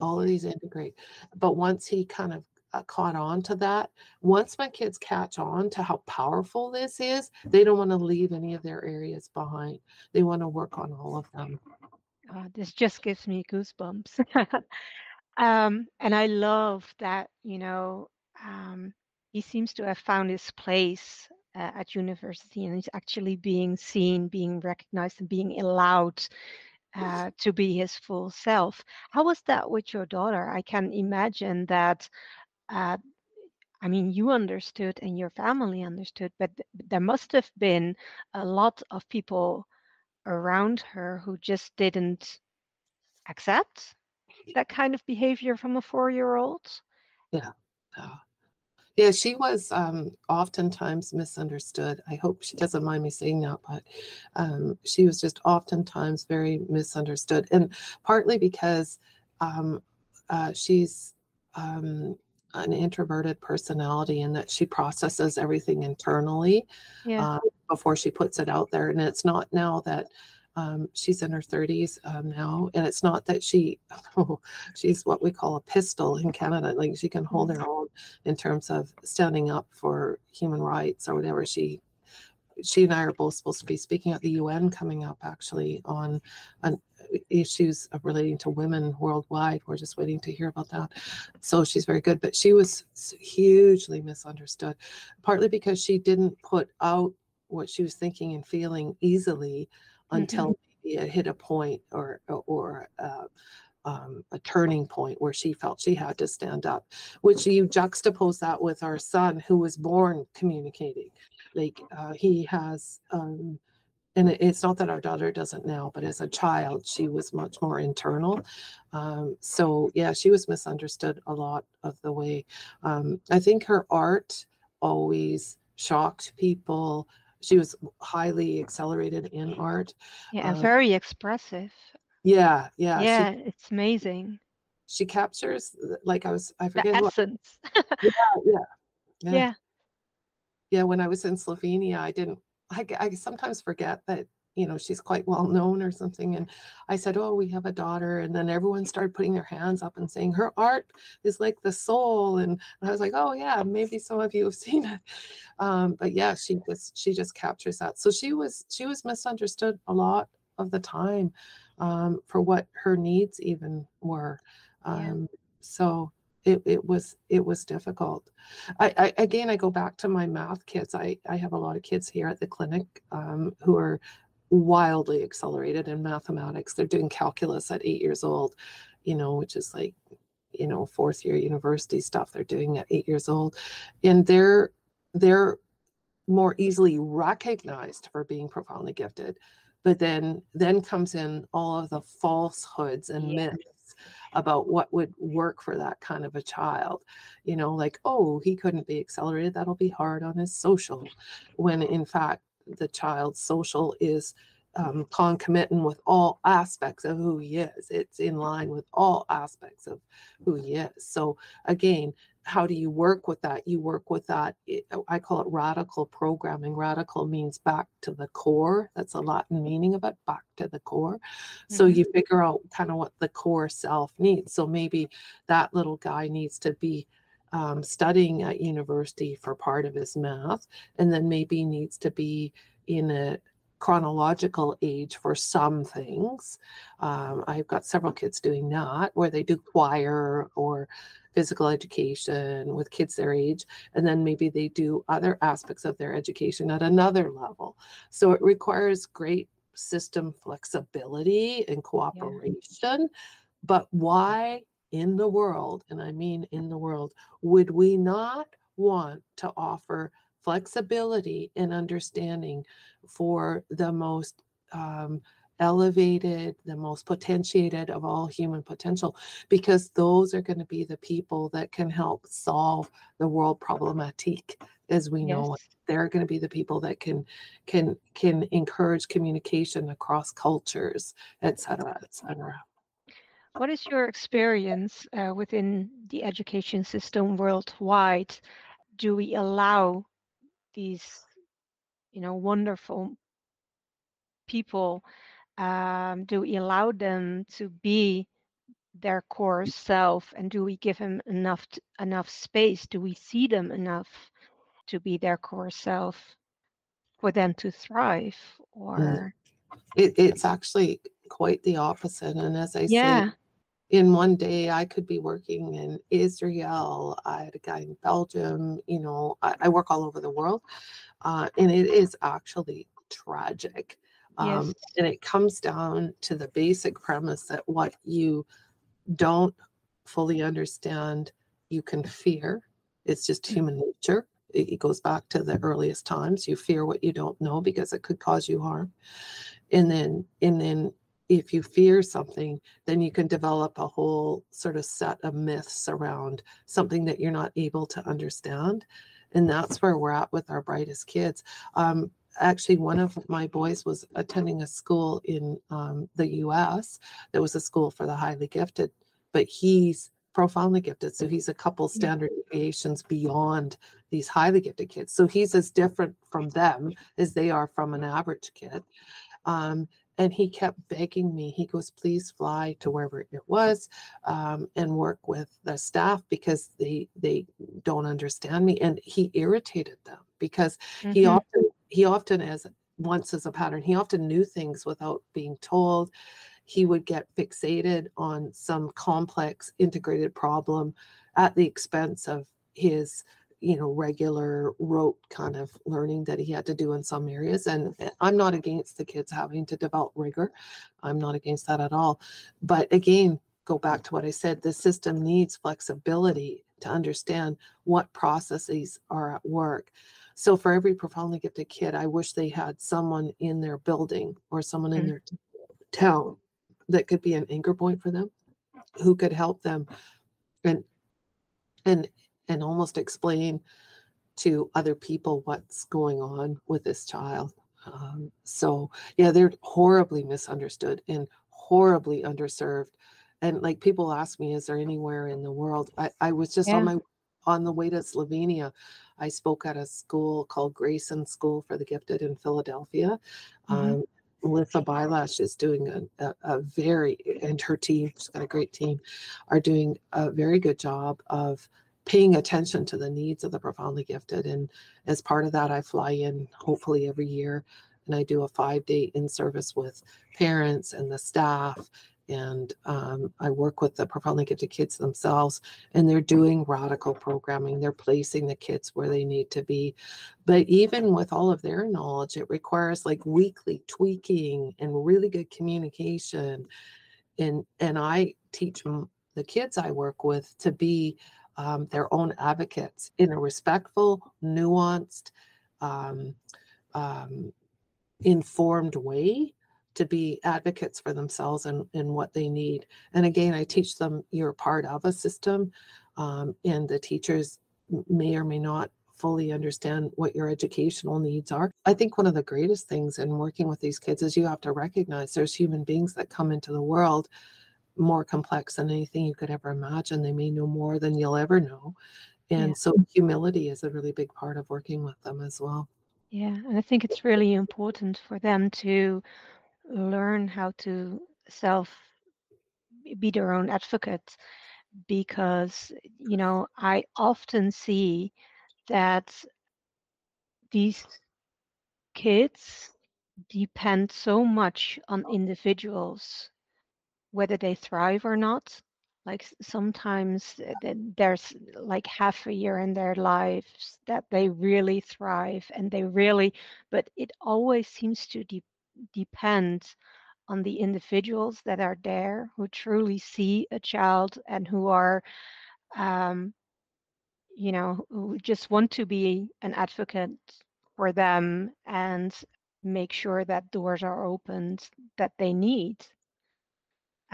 All of these integrate. But once he kind of uh, caught on to that, once my kids catch on to how powerful this is, they don't want to leave any of their areas behind. They want to work on all of them. Uh, this just gives me goosebumps. *laughs* Um, and I love that, you know, um, he seems to have found his place uh, at university and he's actually being seen, being recognized, and being allowed uh, to be his full self. How was that with your daughter? I can imagine that. Uh, I mean, you understood and your family understood, but th- there must have been a lot of people around her who just didn't accept that kind of behavior from a four-year-old? Yeah. Yeah. Yeah, she was um, oftentimes misunderstood. I hope she doesn't mind me saying that, but um, she was just oftentimes very misunderstood, and partly because um, uh, she's um, an introverted personality in that she processes everything internally Yeah. uh, before she puts it out there. And it's not now that um, she's in her 30s um, now, and it's not that she *laughs* she's what we call a pistol in Canada. Like she can hold her own in terms of standing up for human rights or whatever. She she and I are both supposed to be speaking at the UN coming up actually on on issues of relating to women worldwide. We're just waiting to hear about that. So she's very good, but she was hugely misunderstood, partly because she didn't put out what she was thinking and feeling easily until maybe it hit a point or or uh, um, a turning point where she felt she had to stand up. Which you juxtapose that with our son, who was born communicating. Like uh, he has um and it's not that our daughter doesn't now but as a child she was much more internal. Um so yeah she was misunderstood a lot of the way. Um i think her art always shocked people she was highly accelerated in art Yeah, Uh, very expressive. yeah yeah, Yeah, it's amazing. she she captures like i was i forget who, essence. *laughs* yeah, yeah yeah Yeah. yeah, when I was in Slovenia, I didn't, I sometimes forget that, you know, she's quite well known or something. And I said, Oh, we have a daughter. And then everyone started putting their hands up and saying, Her art is like the soul. And, and I was like, Oh, yeah, maybe some of you have *laughs* seen it. Um, but yeah, she just, she just captures that. So she was, she was misunderstood a lot of the time um, for what her needs even were. Yeah. Um, so it, it was, it was difficult. I, I again I go back to my math kids. I I have a lot of kids here at the clinic um, who are wildly accelerated in mathematics. They're doing calculus at eight years old, you know, which is like you know fourth year university stuff they're doing at eight years old, and they're they're more easily recognized for being profoundly gifted. But then then comes in all of the falsehoods and Yeah. myths about what would work for that kind of a child you know, like, oh, he couldn't be accelerated. That'll be hard on his social. When in fact, the child's social is um, concomitant with all aspects of who he is. It's in line with all aspects of who he is. So, again, how do you work with that? You work with that. I call it radical programming. Radical means back to the core. That's a Latin meaning of it, back to the core. So Mhm. you figure out kind of what the core self needs. So maybe that little guy needs to be um, studying at university for part of his math, and then maybe needs to be in a chronological age for some things. Um, I've got several kids doing that where they do choir or physical education with kids their age, and then maybe they do other aspects of their education at another level. So it requires great system flexibility and cooperation. But why in the world, and I mean in the world, would we not want to offer flexibility and understanding for the most um, elevated, the most potentiated of all human potential? Because those are going to be the people that can help solve the world problematique as we know it. They're going to be the people that can can can encourage communication across cultures, et cetera, et cetera. What is your experience uh, within the education system worldwide? Do we allow these, you know, wonderful people? Um, do we allow them to be their core self, and do we give them enough enough space? Do we see them enough to be their core self for them to thrive? Or It, it's actually quite the opposite. And as I yeah, say, in one day I could be working in Israel. I had a guy in Belgium. You know, I, I work all over the world, uh, and it is actually tragic. Um, yes, and it comes down to the basic premise that what you don't fully understand, you can fear. It's just human nature. It, it goes back to the earliest times. You fear what you don't know because it could cause you harm. And then, and then if you fear something, then you can develop a whole sort of set of myths around something that you're not able to understand. And that's where we're at with our brightest kids. Um, actually, one of my boys was attending a school in um, the US that was a school for the highly gifted, but he's profoundly gifted. So he's a couple standard deviations beyond these highly gifted kids. So he's as different from them as they are from an average kid. Um, and he kept begging me he goes please fly to wherever it was um, and work with the staff because they they don't understand me and he irritated them because mm-hmm. he often he often as once as a pattern he often knew things without being told he would get fixated on some complex integrated problem at the expense of his you know regular rote kind of learning that he had to do in some areas and eh, i'm not against the kids having to develop rigor. I'm not against that at all. But again go back to what i said the system needs flexibility to understand what processes are at work. So for every profoundly gifted kid i wish they had someone in their building or someone mm-hmm. in their town that could be an anchor point for them who could help them. And and and almost explain to other people what's going on with this child. Um, so yeah, they're horribly misunderstood and horribly underserved. And like people ask me, is there anywhere in the world? I, I was just yeah. on my on the way to Slovenia. I spoke at a school called Grayson School for the Gifted in Philadelphia. Mm-hmm. Um, Melissa Bilash is doing a, a, a, very, and her team, she's got a great team, are doing a very good job of paying attention to the needs of the profoundly gifted. And as part of that, I fly in hopefully every year and I do a five day in service with parents and the staff. And um, I work with the profoundly gifted kids themselves, and they're doing radical programming. They're placing the kids where they need to be. But even with all of their knowledge, it requires like weekly tweaking and really good communication. And and I teach the kids I work with to be um, their own advocates in a respectful, nuanced, um, um, informed way to be advocates for themselves and, and what they need. And again, I teach them you're part of a system, um, and the teachers may or may not fully understand what your educational needs are. I think one of the greatest things in working with these kids is you have to recognize there's human beings that come into the world more complex than anything you could ever imagine. They may know more than you'll ever know. And yeah. so humility is a really big part of working with them as well. Yeah, and I think it's really important for them to learn how to self be their own advocate because you know I often see that these kids depend so much on individuals whether they thrive or not. Like sometimes there's like half a year in their lives that they really thrive and they really, but it always seems to de- depend on the individuals that are there who truly see a child and who are um, you know who just want to be an advocate for them and make sure that doors are opened that they need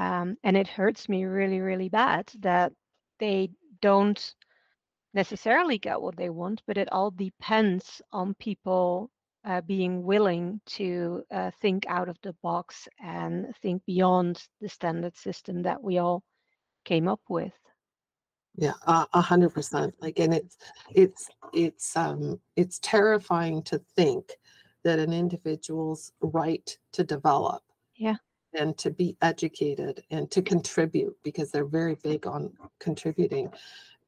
um, and it hurts me really, really bad that they don't necessarily get what they want, but it all depends on people uh, being willing to uh, think out of the box and think beyond the standard system that we all came up with. Yeah, a hundred percent. Like, and it's it's it's um it's terrifying to think that an individual's right to develop yeah and to be educated and to contribute because they're very big on contributing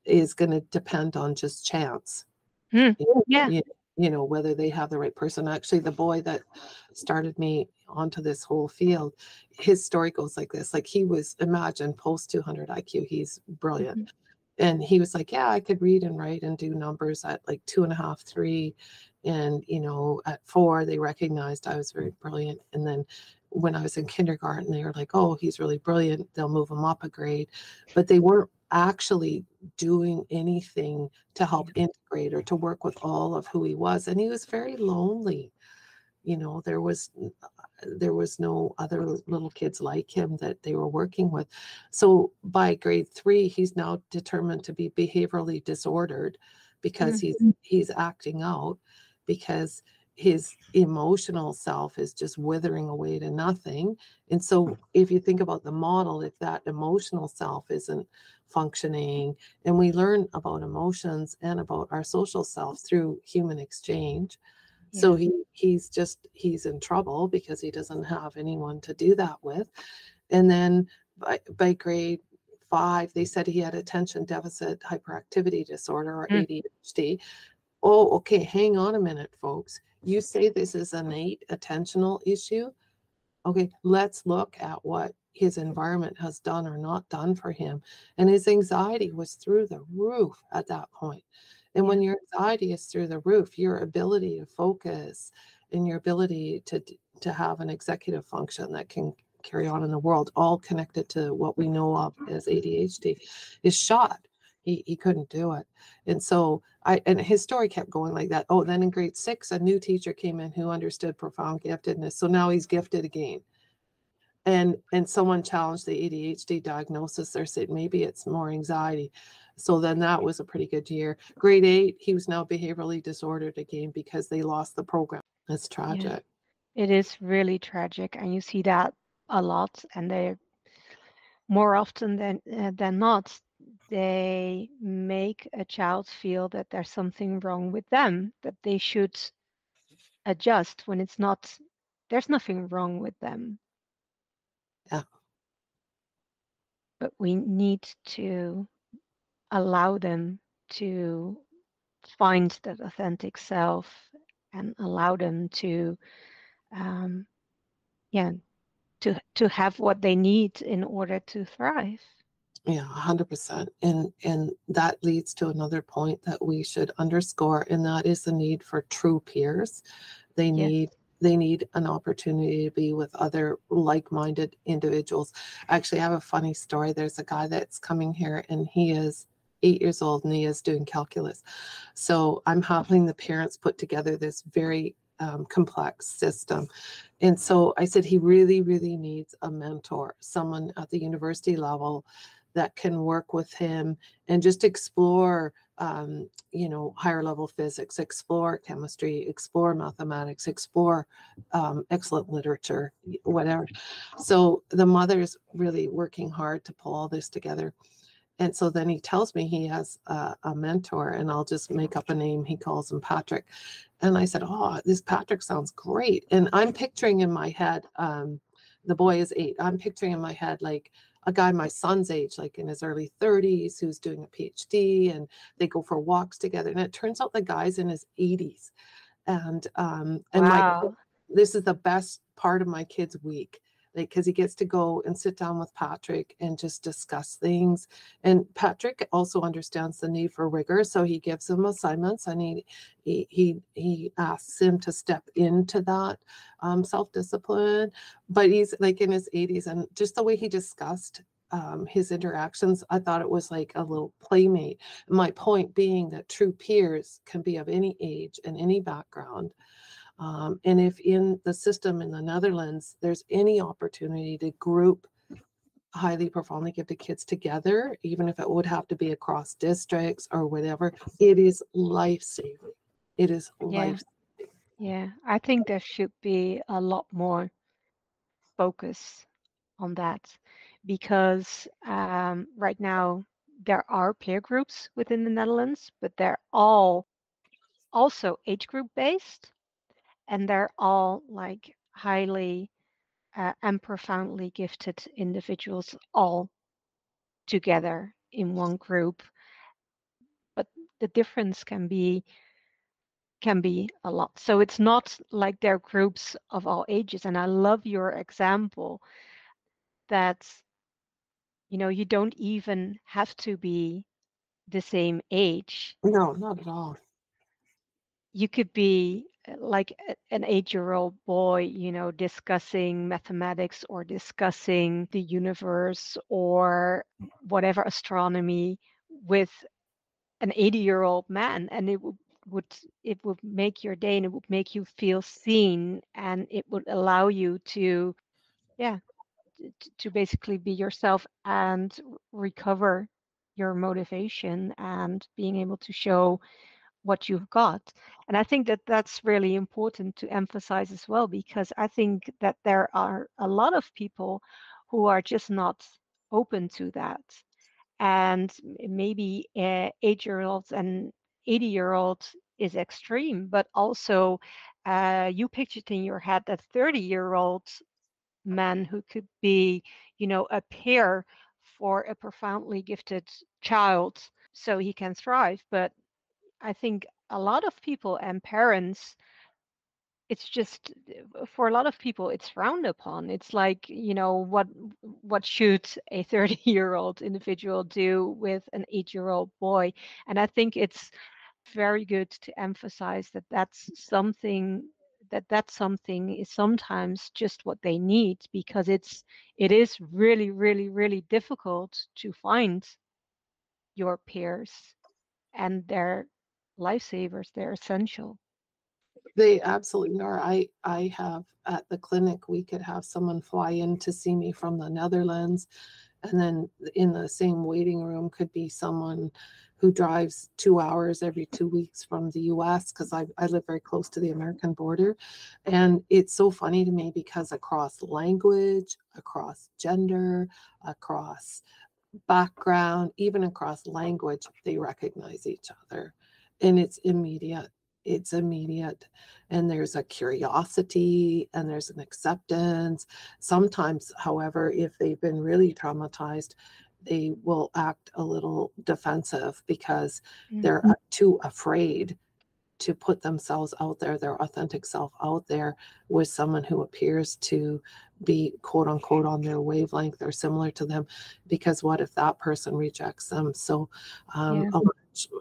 is going to depend on just chance. Mm, yeah. You, you, know, whether they have the right person. Actually, the boy that started me onto this whole field, his story goes like this like he was, imagine, post 200 IQ, he's brilliant. Mm-hmm. And he was like, Yeah, I could read and write and do numbers at like two and a half, three. And, you know, at four, they recognized I was very brilliant. And then when I was in kindergarten, they were like, oh, he's really brilliant. They'll move him up a grade. But they weren't actually doing anything to help integrate or to work with all of who he was. And he was very lonely. you know there was there was no other little kids like him that they were working with so by grade three he's now determined to be behaviorally disordered because mm-hmm. he's he's acting out because his emotional self is just withering away to nothing. And so if you think about the model if that emotional self isn't functioning and we learn about emotions and about our social self through human exchange yeah. so he he's just he's in trouble because he doesn't have anyone to do that with. And then by, by grade five they said he had attention deficit hyperactivity disorder or mm. adhd oh okay hang on a minute folks you say this is an innate attentional issue okay let's look at what his environment has done or not done for him. And his anxiety was through the roof at that point. And when your anxiety is through the roof, your ability to focus and your ability to to have an executive function that can carry on in the world, all connected to what we know of as ADHD, is shot. He, he couldn't do it. And so I and his story kept going like that. Oh, then in grade six, a new teacher came in who understood profound giftedness. So now he's gifted again and and someone challenged the ADHD diagnosis. They said maybe it's more anxiety. So then that was a pretty good year. Grade eight, he was now behaviorally disordered again because they lost the program. That's tragic. Yeah. It is really tragic, and you see that a lot. And they more often than uh, than not, they make a child feel that there's something wrong with them, that they should adjust when it's not. There's nothing wrong with them yeah. But we need to allow them to find that authentic self and allow them to um, yeah to to have what they need in order to thrive yeah 100% and and that leads to another point that we should underscore and that is the need for true peers they need they need an opportunity to be with other like-minded individuals. Actually, I have a funny story. There's a guy that's coming here and he is eight years old and he is doing calculus. So I'm helping the parents put together this very um, complex system. And so I said he really, really needs a mentor, someone at the university level that can work with him and just explore um, you know, higher level physics, explore chemistry, explore mathematics, explore um, excellent literature, whatever. So the mother's really working hard to pull all this together. And so then he tells me he has a, a, mentor, and I'll just make up a name. He calls him Patrick. And I said, Oh, this Patrick sounds great. And I'm picturing in my head, um, the boy is eight. I'm picturing in my head like a guy my son's age, like in his early 30s, who's doing a PhD, and they go for walks together. And it turns out the guy's in his 80s. And um, and wow. my this is the best part of my kid's week like because he gets to go and sit down with Patrick and just discuss things. And Patrick also understands the need for rigor, so he gives him assignments and he he he, he asks him to step into that um, self discipline. But he's like in his 80s, and just the way he discussed um, his interactions, I thought it was like a little playmate. My point being that true peers can be of any age and any background. Um, and if in the system in the Netherlands, there's any opportunity to group highly profoundly gifted kids together, even if it would have to be across districts or whatever, it is life saving. It is yeah. life Yeah, I think there should be a lot more focus on that because um, right now there are peer groups within the Netherlands, but they're all also age group based and they're all like highly uh, and profoundly gifted individuals all together in one group. But the difference can be can be a lot. So it's not like they're groups of all ages and i love your example that you know you don't even have to be the same age. No not at all. You could be Uh, like an eight year old boy, you know, discussing mathematics or discussing the universe or mm. whatever astronomy with an 80 year old man. And it would would it would make your day and it would make you feel seen and it would allow you to yeah t- to basically be yourself and recover your motivation and being able to show what you've got and i think that that's really important to emphasize as well because i think that there are a lot of people who are just not open to that and maybe uh, eight year olds and 80 year olds is extreme but also uh, you pictured in your head that 30 year old man who could be you know a peer for a profoundly gifted child so he can thrive but i think a lot of people and parents it's just uh, for a lot of people it's frowned upon. It's like you know what what should a *laughs* 30 year old individual do with an 8 year old boy? And i think it's very good to emphasize that that's something that that something is sometimes just what they need because it's it is really really really difficult to find your peers and they're lifesavers they're essential They absolutely are. I I have at the clinic we could have someone fly in to see me from the Netherlands and then in the same waiting room could be someone who drives two hours every two weeks from the US because I, I live very close to the American border. And it's so funny to me because across language, across gender, across background, even across language, they recognize each other. And it's immediate. It's immediate. And there's a curiosity and there's an acceptance. Sometimes, however, if they've been really traumatized, they will act a little defensive because they're uh, too afraid to put themselves out there, their authentic self out there with someone who appears to be quote unquote on their wavelength or similar to them. Because what if that person rejects them? So, um, Yeah. a, large,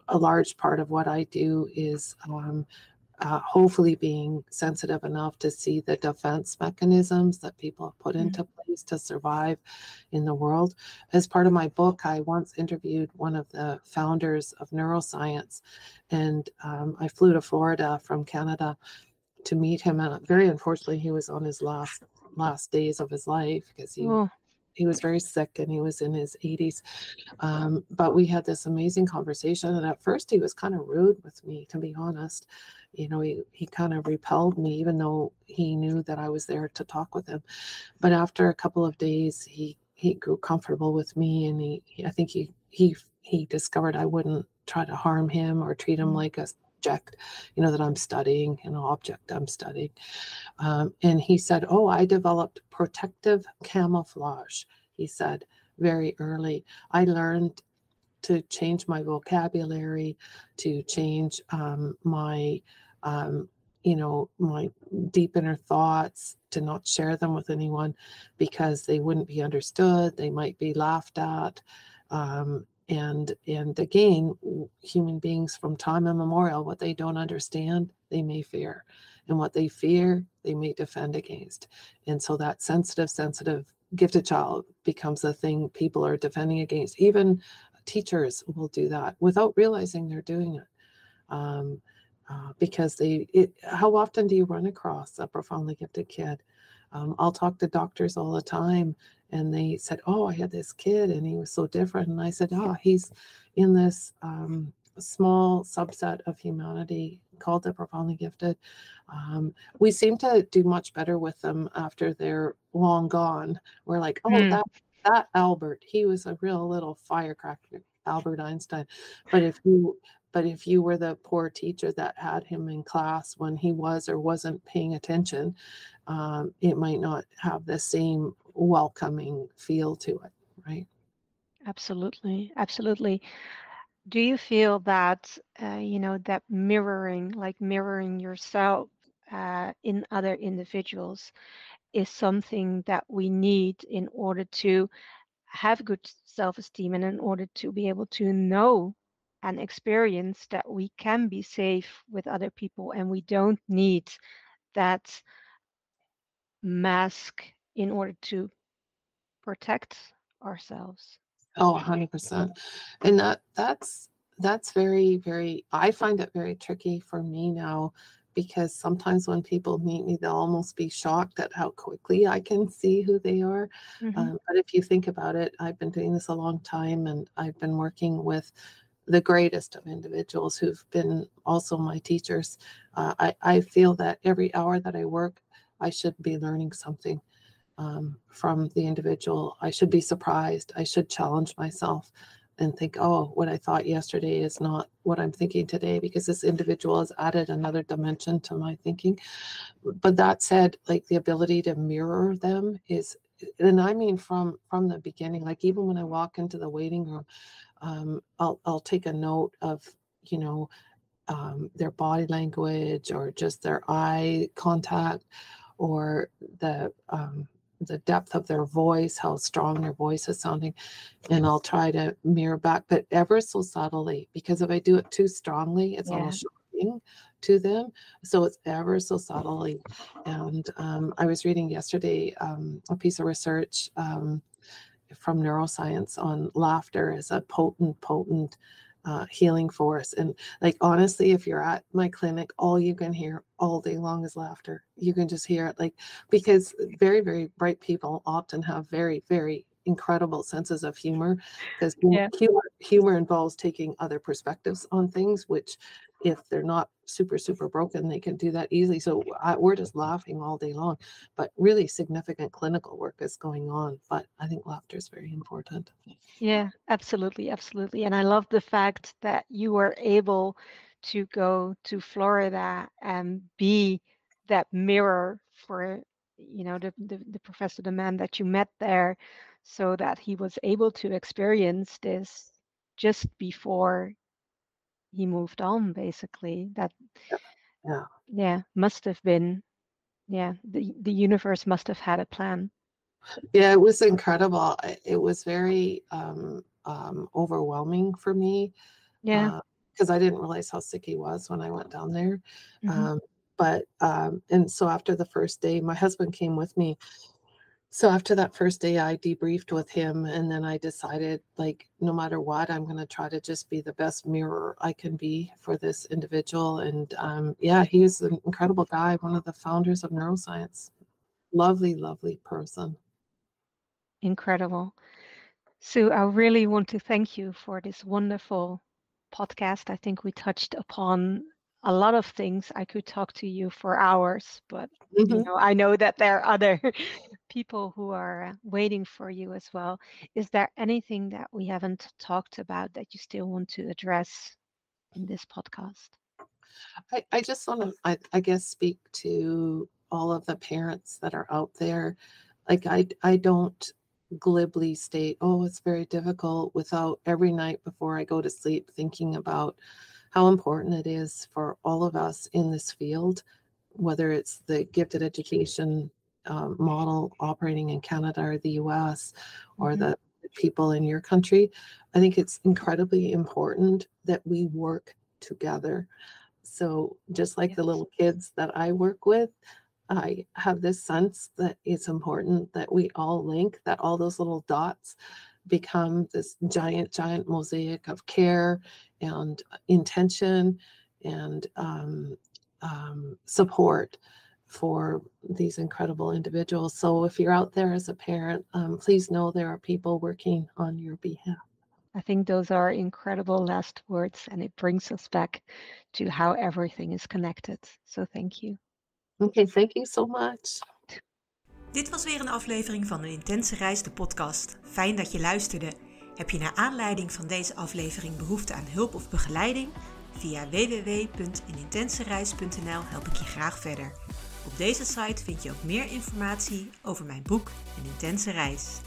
a large part of what I do is um, uh, hopefully being sensitive enough to see the defense mechanisms that people have put Mhm. into place to survive in the world. As part of my book, I once interviewed one of the founders of neuroscience, and um, I flew to Florida from Canada to meet him. And very unfortunately, he was on his last last days of his life because he oh, he was very sick and he was in his 80s. Um, but we had this amazing conversation. And at first, he was kind of rude with me, to be honest. You know, he, he kind of repelled me, even though he knew that I was there to talk with him. But after a couple of days, he he grew comfortable with me, and he, he I think he he he discovered I wouldn't try to harm him or treat him Mm. like a subject, you know, that I'm studying, an object I'm studying. Um, and he said, Oh, I developed protective camouflage, he said very early. I learned to change my vocabulary, to change um, my, um, you know, my deep inner thoughts, to not share them with anyone because they wouldn't be understood, they might be laughed at. Um, and and again, human beings from time immemorial, what they don't understand, they may fear, and what they fear, they may defend against. And so that sensitive, sensitive, gifted child becomes a thing people are defending against. Even teachers will do that without realizing they're doing it. Um, uh, because they, it, how often do you run across a profoundly gifted kid? Um, I'll talk to doctors all the time, and they said, "Oh, I had this kid, and he was so different." And I said, "Oh, he's in this um, small subset of humanity called the profoundly gifted. Um, we seem to do much better with them after they're long gone. We're like, oh, Hmm. that that Albert, he was a real little firecracker, Albert Einstein. But if you but if you were the poor teacher that had him in class when he was or wasn't paying attention, um, it might not have the same welcoming feel to it, right? absolutely absolutely do you feel that uh, you know that mirroring like mirroring yourself uh, in other individuals is something that we need in order to have good self-esteem and in order to be able to know and experience that we can be safe with other people and we don't need that mask in order to protect ourselves Oh, 100%. And that that's that's very, very, I find it very tricky for me now because sometimes when people meet me, they'll almost be shocked at how quickly I can see who they are. Mhm. Um, but if you think about it, I've been doing this a long time and I've been working with the greatest of individuals who've been also my teachers. Uh, I, I feel that every hour that I work, I should be learning something um, from the individual. I should be surprised. I should challenge myself and think, oh, what I thought yesterday is not what I'm thinking today because this individual has added another dimension to my thinking. But that said, like the ability to mirror them is and I mean from from the beginning, like even when I walk into the waiting room, um, I'll I'll take a note of, you know, um, their body language or just their eye contact or the um, the depth of their voice, how strong their voice is sounding, and I'll try to mirror back, but ever so subtly, because if I do it too strongly, it's Yeah. almost shocking to them. So it's ever so subtly. And um, I was reading yesterday um, a piece of research um, from neuroscience on laughter as a potent, potent uh, healing force. And like honestly, if you're at my clinic, all you can hear all day long is laughter. You can just hear it, like because very, very bright people often have very, very incredible senses of humor because Yeah. humor, humor involves taking other perspectives on things, which if they're not super, super broken, they can do that easily. So I, we're just laughing all day long, but really significant clinical work is going on. But I think laughter is very important. Yeah, absolutely, absolutely. And I love the fact that you were able to go to Florida and be that mirror for, you know, the, the, the professor, the man that you met there, so that he was able to experience this just before he moved on, basically. That, Yeah. yeah, must have been, yeah, the, the universe must have had a plan. Yeah, it was incredible. It was very um, um, overwhelming for me Yeah. because I didn't realize how sick he was when I went down there. mhm. Um, but um, and so after the first day, my husband came with me. So after that first day, I debriefed with him, and then I decided, like, no matter what, I'm going to try to just be the best mirror I can be for this individual. And um, yeah, he was an incredible guy, one of the founders of neuroscience. Lovely, lovely person. Incredible. Sue, I really want to thank you for this wonderful podcast. I think we touched upon a lot of things. I could talk to you for hours, but you Mhm. know, I know that there are other *laughs* people who are waiting for you as well. Is there anything that we haven't talked about that you still want to address in this podcast? I, I just want to, I, I guess, speak to all of the parents that are out there. Like, I, I don't glibly state, oh, it's very difficult without every night before I go to sleep thinking about how important it is for all of us in this field, whether it's the gifted education um, model operating in Canada or the US or Mhm. the people in your country. I think it's incredibly important that we work together. So just like the little kids that I work with, I have this sense that it's important that we all link, that all those little dots become this giant, giant mosaic of care and intention and um, um, support for these incredible individuals. So if you're out there as a parent, um, please know there are people working on your behalf. I think those are incredible last words, and it brings us back to how everything is connected. So thank you. Okay, thank you so much. Dit was weer een aflevering van Een Intense Reis, de podcast. Fijn dat je luisterde. Heb je naar aanleiding van deze aflevering behoefte aan hulp of begeleiding? Via www.eenintensereis.nl help ik je graag verder. Op deze site vind je ook meer informatie over mijn boek Een Intense Reis.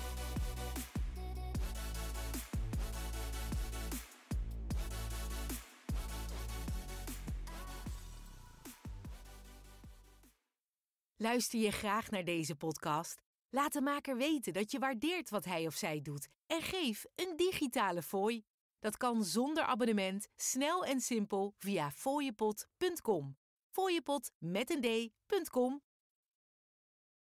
Luister je graag naar deze podcast? Laat de maker weten dat je waardeert wat hij of zij doet en geef een digitale fooi. Dat kan zonder abonnement, snel en simpel via fooiepot.com. Fooiepot met een d.com